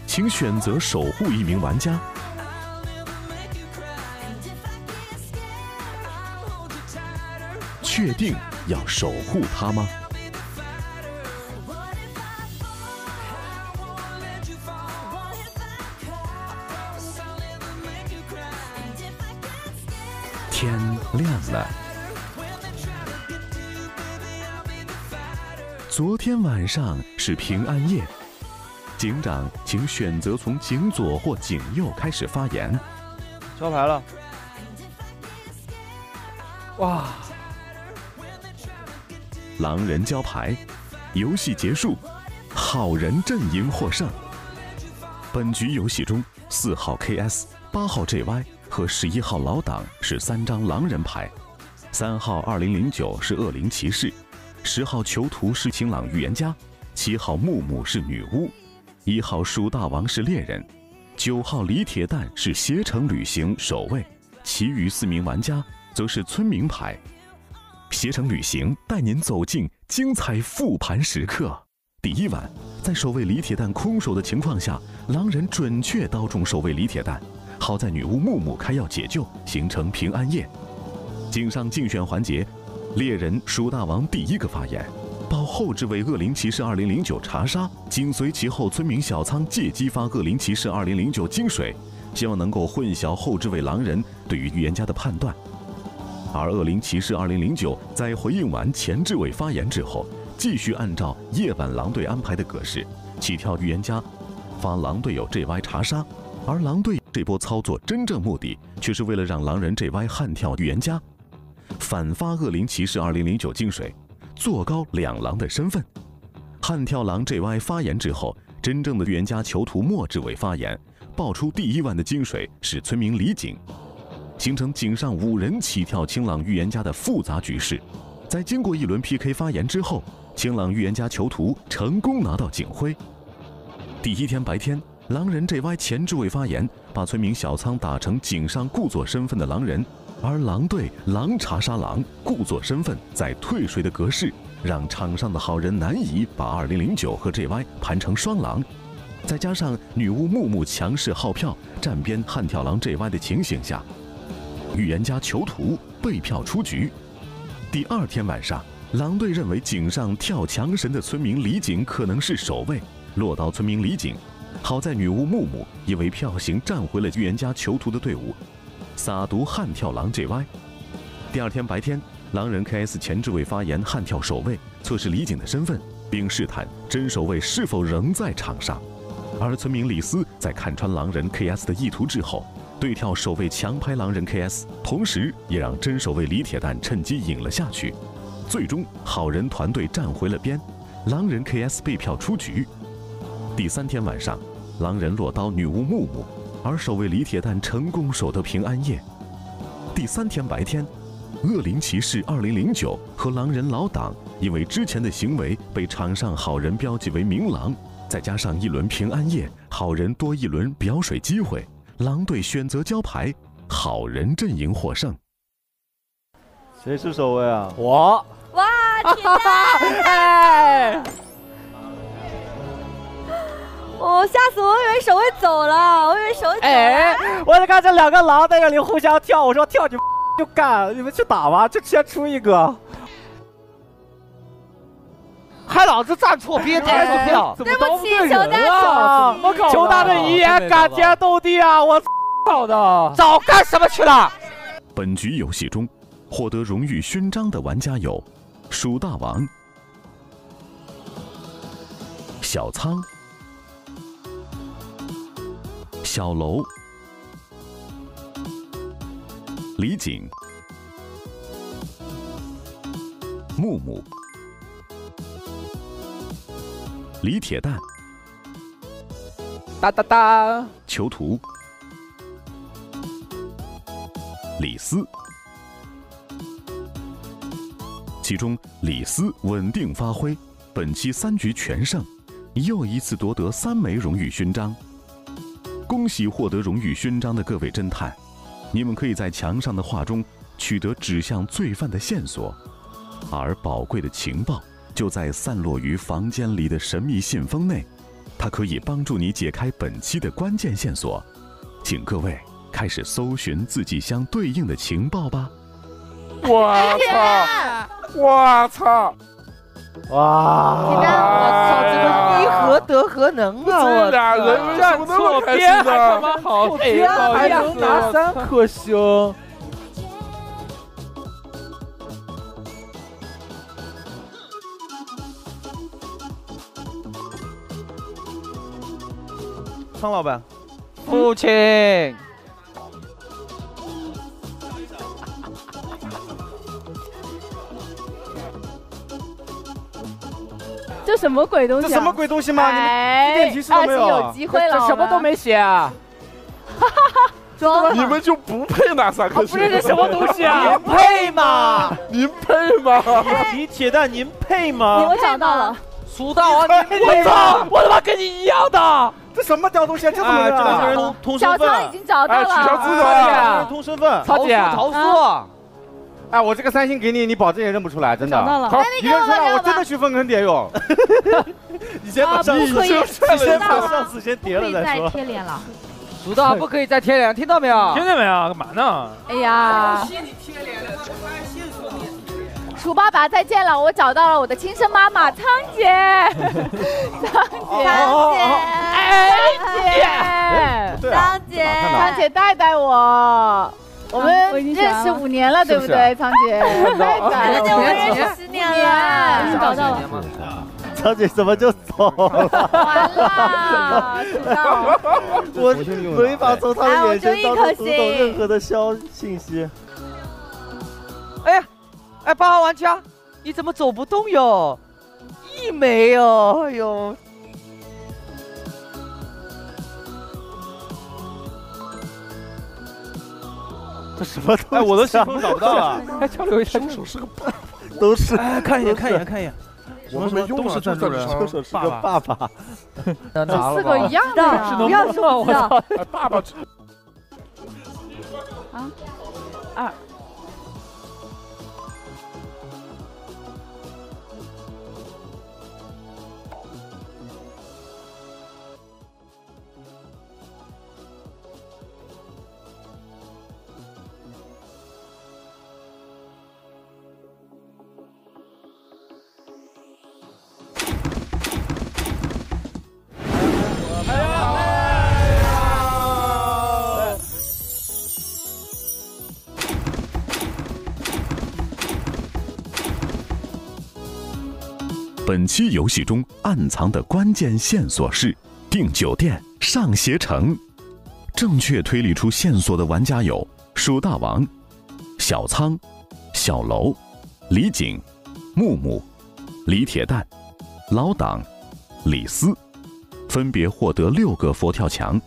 请选择守护一名玩家。确定要守护他吗？天亮了。昨天晚上是平安夜，警长，请选择从警左或警右开始发言。交牌了。哇！狼人交牌，游戏结束，好人阵营获胜。本局游戏中，四号 KS、八号 JY 和十一号老党是三张狼人牌，三号二零零九是恶灵骑士，十号囚徒是晴朗预言家，七号木木是女巫，一号鼠大王是猎人，九号李铁蛋是携程旅行守卫，其余四名玩家则是村民牌。携程旅行带您走进精彩复盘时刻。第一晚，在守卫李铁蛋空手的情况下，狼人准确刀中守卫李铁蛋，好在女巫木木开药解救，形成平安夜。井上竞选环节，猎人鼠大王第一个发言，报后置位恶灵骑士二零零九查杀，紧随其后村民小仓借机发恶灵骑士二零零九金水，希望能够混淆后置位狼人对于预言家的判断。而恶灵骑士二零零九在回应完前置位发言之后，继续按照夜晚狼队安排的格式，起跳预言家，发狼队友 JY 查杀。而狼队这波操作真正目的，却是为了让狼人 JY 悍跳预言家，反发恶灵骑士二零零九金水，做高两狼的身份。悍跳狼 JY 发言之后，真正的预言家囚徒莫志伟发言，爆出第一万的金水是村民李景。形成井上五人起跳清朗预言家的复杂局势，在经过一轮 PK 发言之后，青朗预言家囚徒成功拿到警徽。第一天白天，狼人 JY 前置位发言，把村民小仓打成井上故作身份的狼人，而狼队狼查杀狼故作身份在退水的格式，让场上的好人难以把2009和 JY 盘成双狼。再加上女巫木木强势耗票站边悍跳狼 JY 的情形下，预言家囚徒被票出局。第二天晚上，狼队认为井上跳墙神的村民李景可能是守卫，落到村民李景。好在女巫木木因为票型站回了预言家囚徒的队伍，撒毒悍跳狼 JY。第二天白天，狼人 KS 前置位发言悍跳守卫，测试李景的身份，并试探真守卫是否仍在场上。而村民李斯在看穿狼人 KS 的意图之后，对跳守卫强拍狼人 KS，同时也让真守卫李铁蛋趁机引了下去。最终，好人团队站回了边，狼人 KS 被票出局。第三天晚上，狼人落刀女巫木木，而守卫李铁蛋成功守得平安夜。第三天白天，恶灵骑士2009和狼人老党因为之前的行为被场上好人标记为明狼，再加上一轮平安夜，好人多一轮表水机会，狼队选择交牌，好人阵营获胜。谁是守卫啊？我。哇，铁蛋！(laughs) 我吓死我！我以为守卫走了，我以为守卫走了。哎，我就看这两个狼在这里互相跳，我说跳你们就干，你们去打吧，就先出一个。还老子站错边台错票，对不起，求大啊！求大的遗言感天动地啊！我操的，早干什么去了？本局游戏中获得荣誉勋章的玩家有：鼠大王、小仓、小楼、李景、木木。李铁蛋，哒哒哒，囚徒，李斯。其中李斯稳定发挥，本期三局全胜，又一次夺得三枚荣誉勋章。恭喜获得荣誉勋章的各位侦探，你们可以在墙上的画中取得指向罪犯的线索，而宝贵的情报。就在散落于房间里的神秘信封内，它可以帮助你解开本期的关键线索。请各位开始搜寻自己相对应的情报吧。我操！我操！哇！我操！这个你何德何能啊！这俩人站错边还他妈好边还能拿三颗星。苍老板，父亲，这什么鬼东西？这什么鬼东西吗？你们一点提示都没有。有机会了，这什么都没写啊！哈哈哈，装你们就不配拿三颗星？不是这什么东西啊？(laughs) 您配吗？您配吗？李铁蛋，您配吗？我找到了。苏大王，我操！我他妈跟你一样的，这什么屌东西啊？这怎么这两个人通身份？小仓已经找到了，取消资格了，通身份。曹姐，曹叔，哎，我这个三星给你，你保证也认不出来，真的。找到了，好，你认出来，我真的去分坑点用。(laughs) 你先把上次，你先把上次先叠了再说。贴脸了，苏大不可以再贴脸，听到没有？听见没有？干嘛呢？哎呀！你贴脸了，鼠爸爸再见了，我找到了我的亲生妈妈仓姐，(laughs) 仓姐，苍姐，仓姐，仓姐带带我，我们认识五年了，对不对，仓姐？(laughs) 我们认识十年了，找到了。仓姐怎么就走了？完了，我没法从他的眼神当中读懂任何的消信息。哎呀！哎，八号玩家，你怎么走不动哟？一枚哟，哎呦！这什么？哎，我的信封找不到了。还交流一下，凶手是个都是哎，看一眼，看一眼，看一眼，我们没用啊都是赞助人，凶手是个爸爸，这四个一样的。不要说不知道，哎爸爸，啊，二。本期游戏中暗藏的关键线索是订酒店、上携程。正确推理出线索的玩家有鼠大王、小仓、小楼、李景、木木、李铁蛋、老党、李斯，分别获得六个佛跳墙。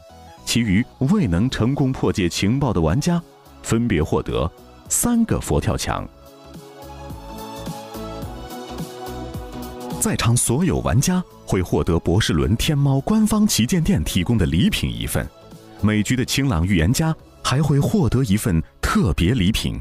其余未能成功破解情报的玩家，分别获得三个佛跳墙。在场所有玩家会获得博士伦天猫官方旗舰店提供的礼品一份，每局的清朗预言家还会获得一份特别礼品。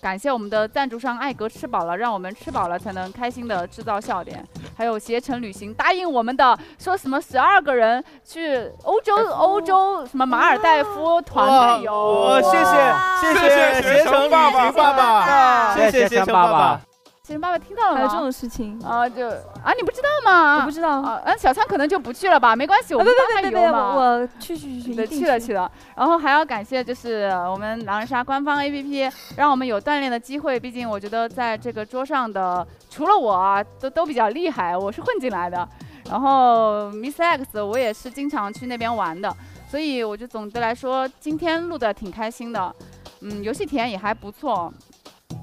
感谢我们的赞助商艾格吃饱了，让我们吃饱了才能开心的制造笑点。还有携程旅行答应我们的，说什么十二个人去欧洲欧洲什么马尔代夫团队游。哦，谢谢谢谢携程旅爸爸行爸爸，谢谢携程爸爸。携程爸爸听到了吗？还有这种事情？啊，就啊，你不知道吗？我不知道。啊，嗯，小仓可能就不去了吧，没关系，我啊，们帮他游嘛。我去去去对，去，去了去了，然后还要感谢就是我们狼人杀官方 APP，让我们有锻炼的机会。毕竟我觉得在这个桌上的，除了我啊，都都比较厉害，我是混进来的。然后 Miss X 我也是经常去那边玩的，所以我就总的来说今天录的挺开心的，嗯，游戏体验也还不错。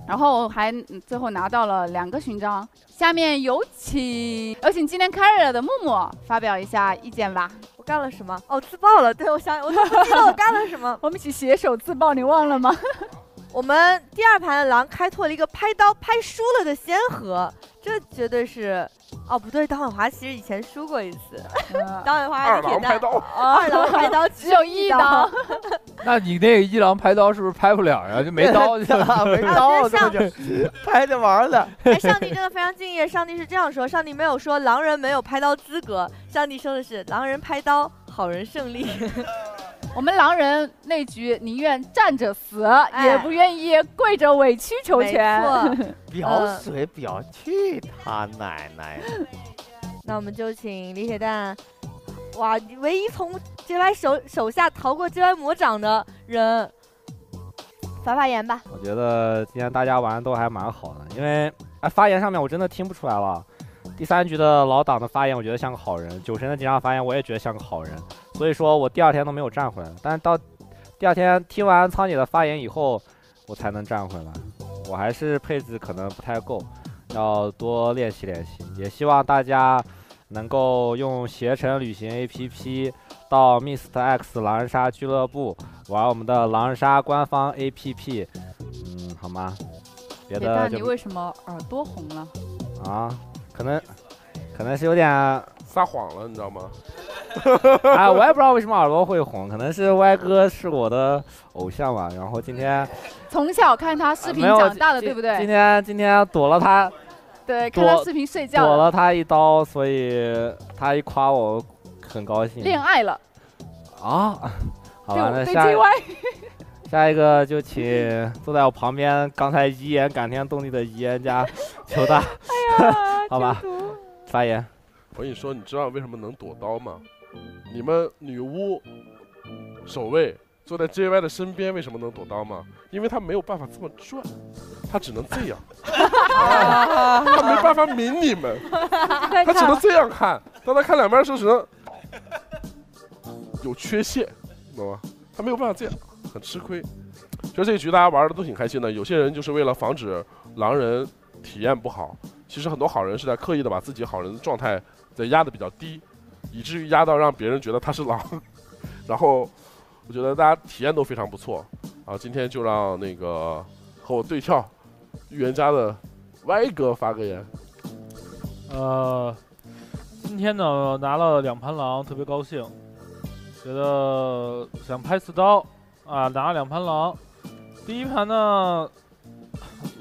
然后还嗯最后拿到了两个勋章。下面有请有请今天 carry 了的木木发表一下意见吧。我干了什么？哦，自爆了。对，我想我都不记得我干了什么。(laughs) 我们一起携手自爆，你忘了吗？我们第二盘的狼开拓了一个拍刀拍输了的先河，这绝对是。哦，不对，党伟华其实以前输过一次。党伟华二郎拍刀，二郎拍刀只有一刀。(laughs) (laughs) 那你那个一郎拍刀是不是拍不了呀？就没刀，(laughs) 没刀，这就拍着玩的。哎，上帝真的非常敬业。上帝是这样说：上帝没有说狼人没有拍刀资格，上帝说的是狼人拍刀，好人胜利。我们狼人那局宁愿站着死，也不愿意跪着委曲求全。(laughs) 表水表去他奶奶！那我们就请李铁蛋，哇，唯一从 JY 手手下逃过 JY 魔掌的人，发发言吧。我觉得今天大家玩的都还蛮好的，因为哎发言上面我真的听不出来了。第三局的老党的发言，我觉得像个好人；酒神的警长发言，我也觉得像个好人。所以说我第二天都没有站回来，但是到第二天听完仓姐的发言以后，我才能站回来。我还是配置可能不太够，要多练习练习。也希望大家能够用携程旅行 APP 到 Mr X 狼人杀俱乐部玩我们的狼人杀官方 APP。嗯，好吗？别的你为什么耳朵红了？啊，可能可能是有点撒谎了，你知道吗？(laughs) 啊，我也不知道为什么耳朵会红，可能是歪哥是我的偶像吧。然后今天从小看他视频长大的，对不对？今天今天躲了他，对，看他视频睡觉，躲了他一刀，所以他一夸我很高兴。恋爱了啊？好吧，那对下 (laughs) 下一个就请坐在我旁边，刚才遗言感天动地的遗言家 (laughs) 求大，哎呀，(laughs) 好吧，发言。我跟你说，你知道为什么能躲刀吗？你们女巫守卫坐在 JY 的身边，为什么能躲刀吗？因为他没有办法这么转，他只能这样，(laughs) 他没办法抿你们，他只能这样看。当他看两边的时候，只能有缺陷，懂吗？他没有办法这样，很吃亏。其实这一局大家玩的都挺开心的，有些人就是为了防止狼人体验不好，其实很多好人是在刻意的把自己好人的状态在压的比较低，以至于压到让别人觉得他是狼。(laughs) 然后我觉得大家体验都非常不错啊！今天就让那个和我对跳预言家的歪哥发个言。呃，今天呢拿了两盘狼，特别高兴，觉得想拍刺刀啊，拿了两盘狼。第一盘呢，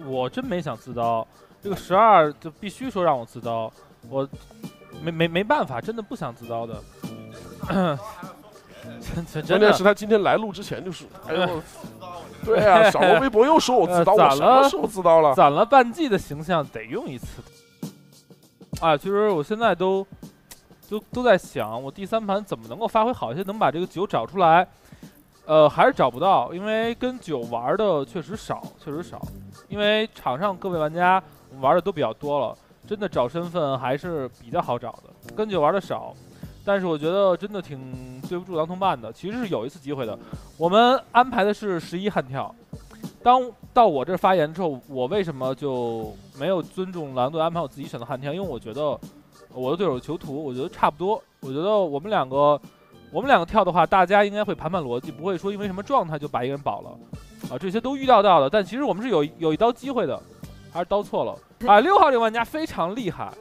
我真没想刺刀，这个十二就必须说让我刺刀，我没没没办法，真的不想刺刀的。(coughs) 关键是他今天来录之前就是，哎呦，对啊，小罗微博又说我自刀，我什么时候自刀了？攒了半季的形象，得用一次。啊，其实我现在都都都在想，我第三盘怎么能够发挥好一些，能把这个酒找出来。呃，还是找不到，因为跟酒玩的确实少，确实少。因为场上各位玩家玩的都比较多了，真的找身份还是比较好找的，跟酒玩的少。但是我觉得真的挺对不住狼同伴的，其实是有一次机会的。我们安排的是十一悍跳，当到我这发言之后，我为什么就没有尊重狼队安排我自己选择悍跳？因为我觉得我的对手囚徒，我觉得差不多。我觉得我们两个，我们两个跳的话，大家应该会盘盘逻辑，不会说因为什么状态就把一个人保了啊，这些都预料到的。但其实我们是有有一刀机会的，还是刀错了。(laughs) 啊，六号这个玩家非常厉害，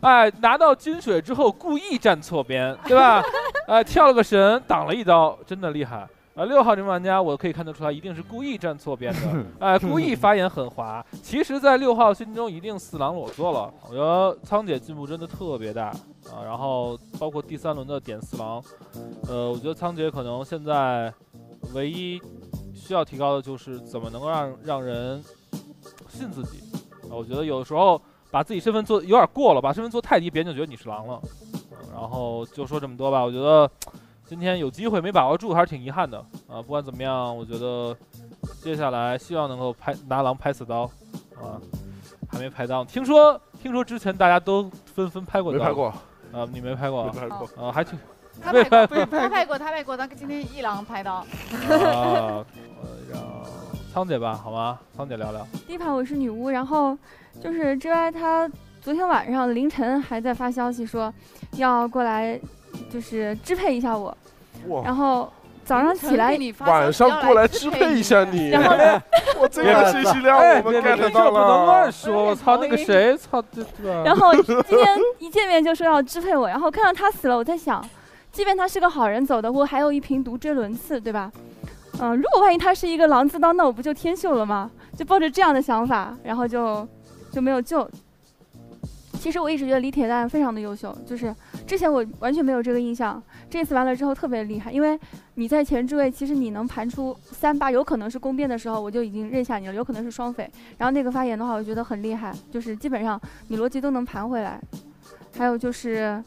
哎，拿到金水之后故意站错边，对吧？哎，跳了个神，挡了一刀，真的厉害。啊，六号这名玩家，我可以看得出来，一定是故意站错边的，(laughs) 哎，故意发言很滑。其实，在六号心中一定四狼裸做了。我觉得仓姐进步真的特别大啊，然后包括第三轮的点四狼，呃，我觉得仓姐可能现在唯一需要提高的就是怎么能够让让人信自己。啊，我觉得有的时候把自己身份做有点过了，把身份做太低，别人就觉得你是狼了。嗯然后就说这么多吧，我觉得今天有机会没把握住，还是挺遗憾的啊。不管怎么样，我觉得接下来希望能够拍拿狼拍死刀啊，还没拍到。听说听说之前大家都纷纷拍过刀，没拍过啊，你没拍过啊？没拍过啊，还挺他没 (laughs) 拍过，他拍过，他拍过，他今天一狼拍刀。啊，呃让仓姐吧，好吗？仓姐聊聊。第一盘我是女巫，然后就是之外他昨天晚上凌晨还在发消息说要过来，就是支配一下我，哇然后早上起来晚上过来支配一下你，然后 (laughs) 我这个信息量我们 get 这到不能乱。说，我 (laughs) 操，那个谁，操，这对吧？然后今天一见面就说要支配我，然后看到他死了，我在想，即便他是个好人走的，我还有一瓶毒锥轮刺，对吧？嗯，如果万一他是一个狼自刀，那我不就天秀了吗？就抱着这样的想法，然后就就没有救。其实我一直觉得李铁蛋非常的优秀，就是之前我完全没有这个印象，这次完了之后特别厉害，因为你在前置位，其实你能盘出三八，有可能是攻边的时候，我就已经认下你了，有可能是双匪。然后那个发言的话，我觉得很厉害，就是基本上你逻辑都能盘回来。还有就是，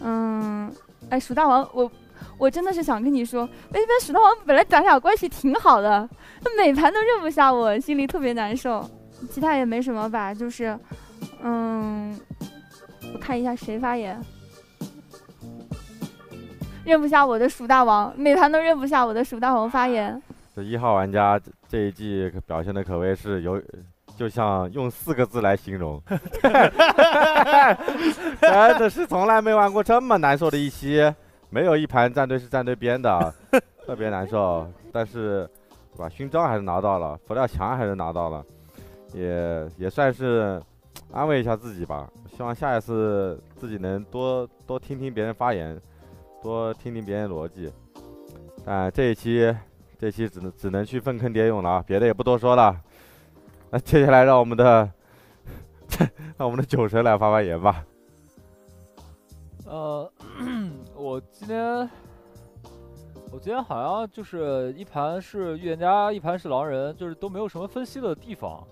嗯，哎，鼠大王，我我真的是想跟你说，为什么鼠大王本来咱俩关系挺好的，他每盘都认不下我，心里特别难受。其他也没什么吧，就是，嗯，我看一下谁发言。认不下我的鼠大王，每盘都认不下我的鼠大王发言。这一号玩家这这一季表现的可谓是有，就像用四个字来形容，(laughs) 真的是从来没玩过这么难受的一期，没有一盘战队是战队编的，(laughs) 特别难受。但是，对吧？勋章还是拿到了，佛跳墙还是拿到了，也也算是安慰一下自己吧。希望下一次自己能多多听听别人发言，多听听别人逻辑。但这一期这期只能只能去粪坑蝶泳了，别的也不多说了。那接下来让我们的 (laughs) 让我们的酒神来发发言吧。呃，(coughs) 我今天我今天好像就是一盘是预言家，一盘是狼人，就是都没有什么分析的地方。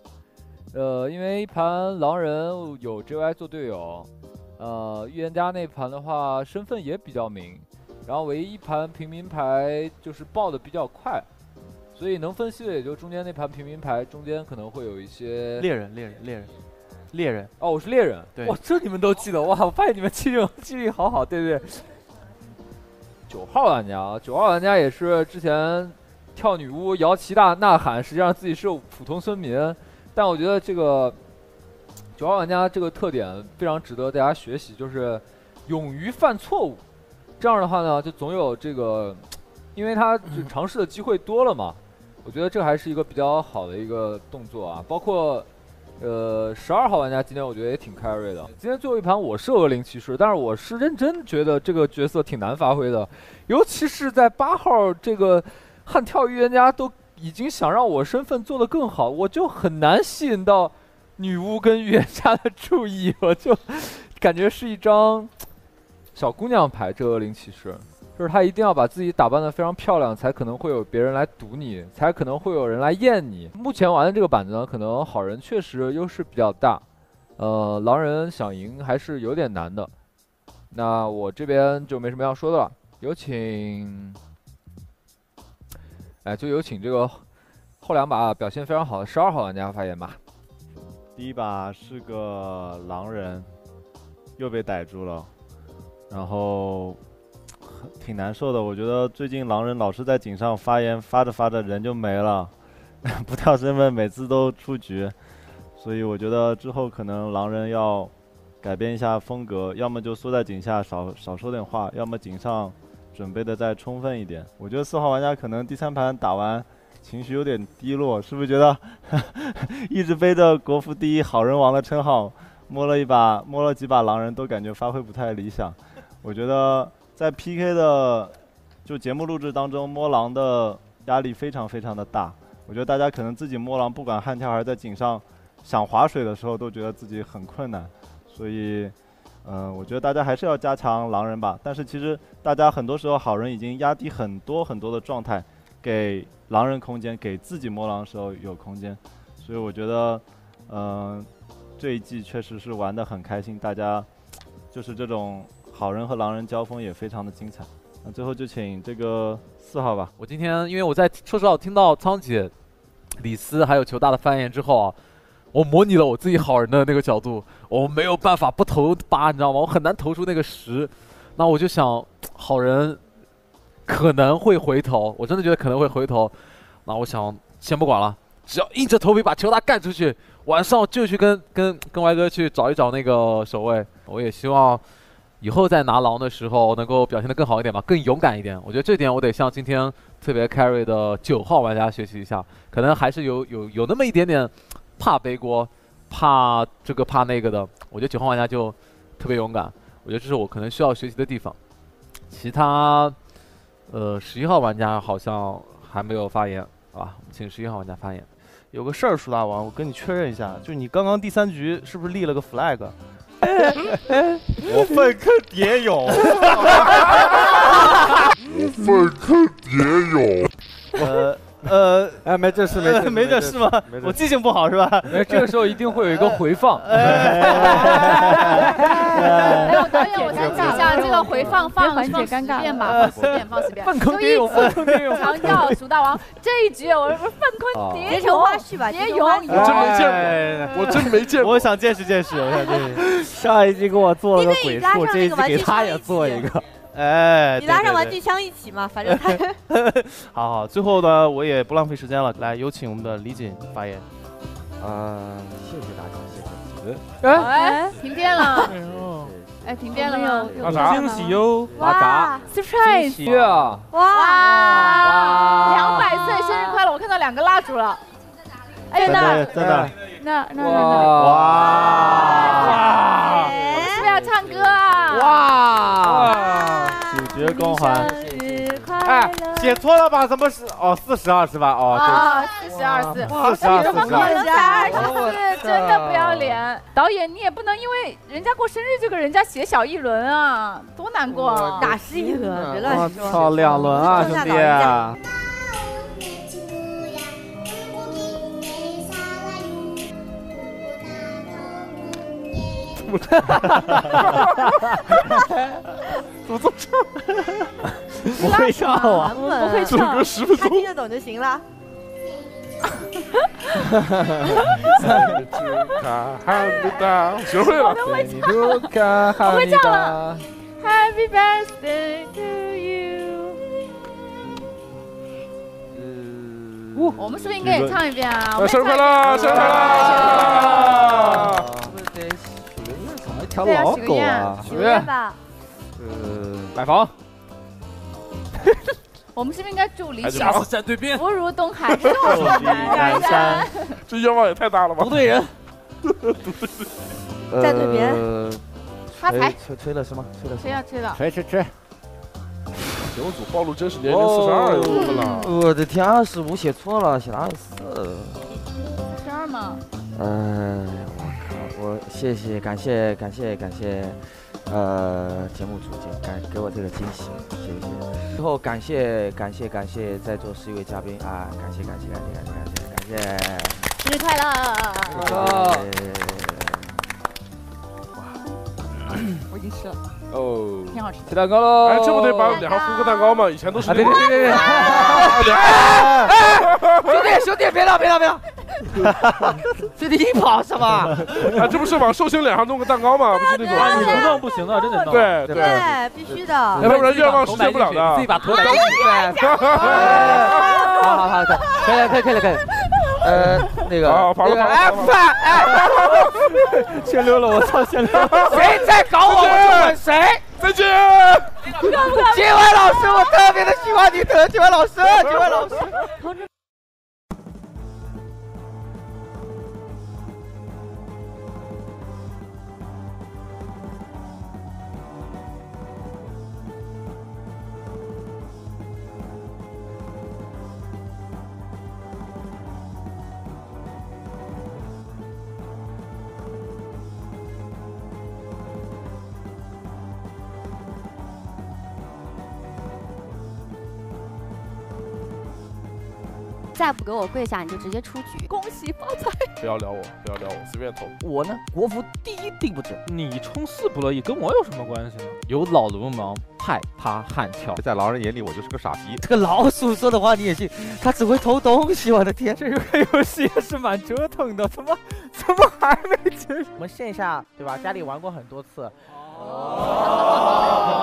呃，因为一盘狼人有 JY 做队友，呃，预言家那盘的话身份也比较明，然后唯一一盘平民牌就是爆的比较快，所以能分析的也就中间那盘平民牌，中间可能会有一些猎人，猎人，猎人，猎人。哦，我是猎人。对哇，这你们都记得哇！我发现你们记忆记忆好好，对不对。九号玩家啊，九号玩家也是之前跳女巫摇旗大呐喊，实际上自己是普通村民，但我觉得这个九号玩家这个特点非常值得大家学习，就是勇于犯错误。这样的话呢，就总有这个，因为他就尝试的机会多了嘛，我觉得这还是一个比较好的一个动作啊。包括呃，十二号玩家今天我觉得也挺 carry 的。今天最后一盘我是恶灵骑士，但是我是认真觉得这个角色挺难发挥的，尤其是在八号这个悍跳预言家都已经想让我身份做得更好，我就很难吸引到女巫跟预言家的注意，(laughs) 我就感觉是一张小姑娘牌。这恶灵骑士就是她一定要把自己打扮得非常漂亮，才可能会有别人来堵你，才可能会有人来验你。目前玩的这个板子呢，可能好人确实优势比较大，呃，狼人想赢还是有点难的。那我这边就没什么要说的了，有请，哎，就有请这个后两把表现非常好的十二号玩家发言吧。第一把是个狼人，又被逮住了，然后 (tsk) 挺难受的。我觉得最近狼人老是在井上发言，发着发着人就没了，(laughs) 不跳身份每次都出局，所以我觉得之后可能狼人要改变一下风格，要么就缩在井下少少说点话，要么井上准备的再充分一点。我觉得四号玩家可能第三盘打完。情绪有点低落，是不是觉得 (laughs) 一直背着国服第一好人王的称号，摸了一把，摸了几把狼人，都感觉发挥不太理想。我觉得在 PK 的就节目录制当中摸狼的压力非常非常的大。我觉得大家可能自己摸狼，不管悍跳还是在井上想划水的时候，都觉得自己很困难。所以，嗯，我觉得大家还是要加强狼人吧。但是其实大家很多时候好人已经压低很多很多的状态，给。狼人空间给自己摸狼的时候有空间，所以我觉得，嗯，这一季确实是玩的很开心，大家就是这种好人和狼人交锋也非常的精彩。那最后就请这个四号吧。我今天因为我在说实话，我听到仓姐、李斯还有球大的发言之后啊，我模拟了我自己好人的那个角度，我没有办法不投八，你知道吗？我很难投出那个十，那我就想好人。可能会回头，我真的觉得可能会回头。那我想先不管了，只要硬着头皮把球打干出去，晚上就去跟跟跟歪哥去找一找那个守卫。我也希望以后在拿狼的时候能够表现得更好一点吧，更勇敢一点。我觉得这点我得向今天特别 carry 的九号玩家学习一下，可能还是有有有那么一点点怕背锅，怕这个怕那个的。我觉得九号玩家就特别勇敢，我觉得这是我可能需要学习的地方。其他。呃，十一号玩家好像还没有发言，好吧？请十一号玩家发言。有个事儿，鼠大王，我跟你确认一下，就你刚刚第三局是不是立了个 flag？(laughs) 我粪坑蝶泳。(laughs) 我粪坑蝶泳。(laughs) 呃。呃，哎，没这事，没这没这事吗？我记性不好是吧？哎，这个时候一定会有一个回放。(laughs) 哎，导演，我先讲一下这个回放放放十遍吧，放十遍，放十遍。粪坑蝶泳，粪坑。强调鼠大王这一局，我是粪坑蝶成花絮吧，蝶泳。我真没见过，我真没见过。我想见识见识，我想见识。上一集给我做了个鬼畜，这一集给他也做一个。哎，你拉上玩具枪一起嘛，反正他。(laughs) (laughs) 好好，最后呢，我也不浪费时间了，来有请我们的李锦发言。嗯，谢谢大家，谢谢。哎，停电了。哎，停电了吗？惊喜哟！哇，surprise！哇哇！两百岁生日快乐！我看到两个蜡烛了。哎，那在那，那那那哇哇！我们是不是要唱歌啊？哇！主角光环。哎，写错了吧？怎么是？哦，四十二是吧？哦，啊，四十二四，四十二怎么可能二十四？真的不要脸！导演，你也不能因为人家过生日就给人家写小一轮啊，多难过啊！哪是一轮？别乱说。我操，两轮啊，兄弟！不会唱啊！不会唱，唱歌十分钟，听得懂就行了。哈哈哈哈哈！学会了。我会唱，我会唱了。Happy birthday to you。我们是不是应该也唱一遍啊？生日快乐！生日快乐！条老狗啊！许愿吧。呃，买房。(laughs) 我们是不是应该祝理想福如东海，寿比南山？这愿望也太大了吧！不对人。(laughs) 站对边呃发财吹吹吹了是吗？吹了吹了？吹了，吹吹吹，节目组暴露真实年龄四十二了。哦我的天，二十五写错了，写了二十四。四十二吗？呃，我谢谢，感谢，感谢，感谢，呃，节目组给感给我这个惊喜，谢谢。最后感谢，感谢，感谢在座十一位嘉宾啊，感谢，感谢，感谢，感谢，感谢，感谢。生日快乐！我已经吃了，哦，挺好吃的。吃蛋糕喽！哎，这不得把脸上糊个蛋糕吗？以前都是啊，别别别别别！兄弟兄弟，别闹别闹别闹！兄弟硬跑什么？啊，这不是往寿星脸上弄个蛋糕吗？不是那种。啊，你不弄不行的，真得弄。对对，必须的。要不然愿望实现不了的。自己把头埋进去。好好好，可以可以可以可以可以。呃，那个，啊，跑了。哎，先溜了，我操，先溜了。谁在搞我，我就吻谁。再见。金伟老师，我特别的喜欢你，特金文老师，金伟老师。再不给我跪下，你就直接出局。恭喜发财！不要聊我，不要聊我，随便投。我呢，国服第一定不准。你冲四不乐意，跟我有什么关系呢？有老流氓害怕悍跳，在狼人眼里我就是个傻逼。这个老鼠说的话你也信？他只会偷东西，我的天！这个游戏也是蛮折腾的，怎么怎么还没结束？我们线下对吧？家里玩过很多次。哦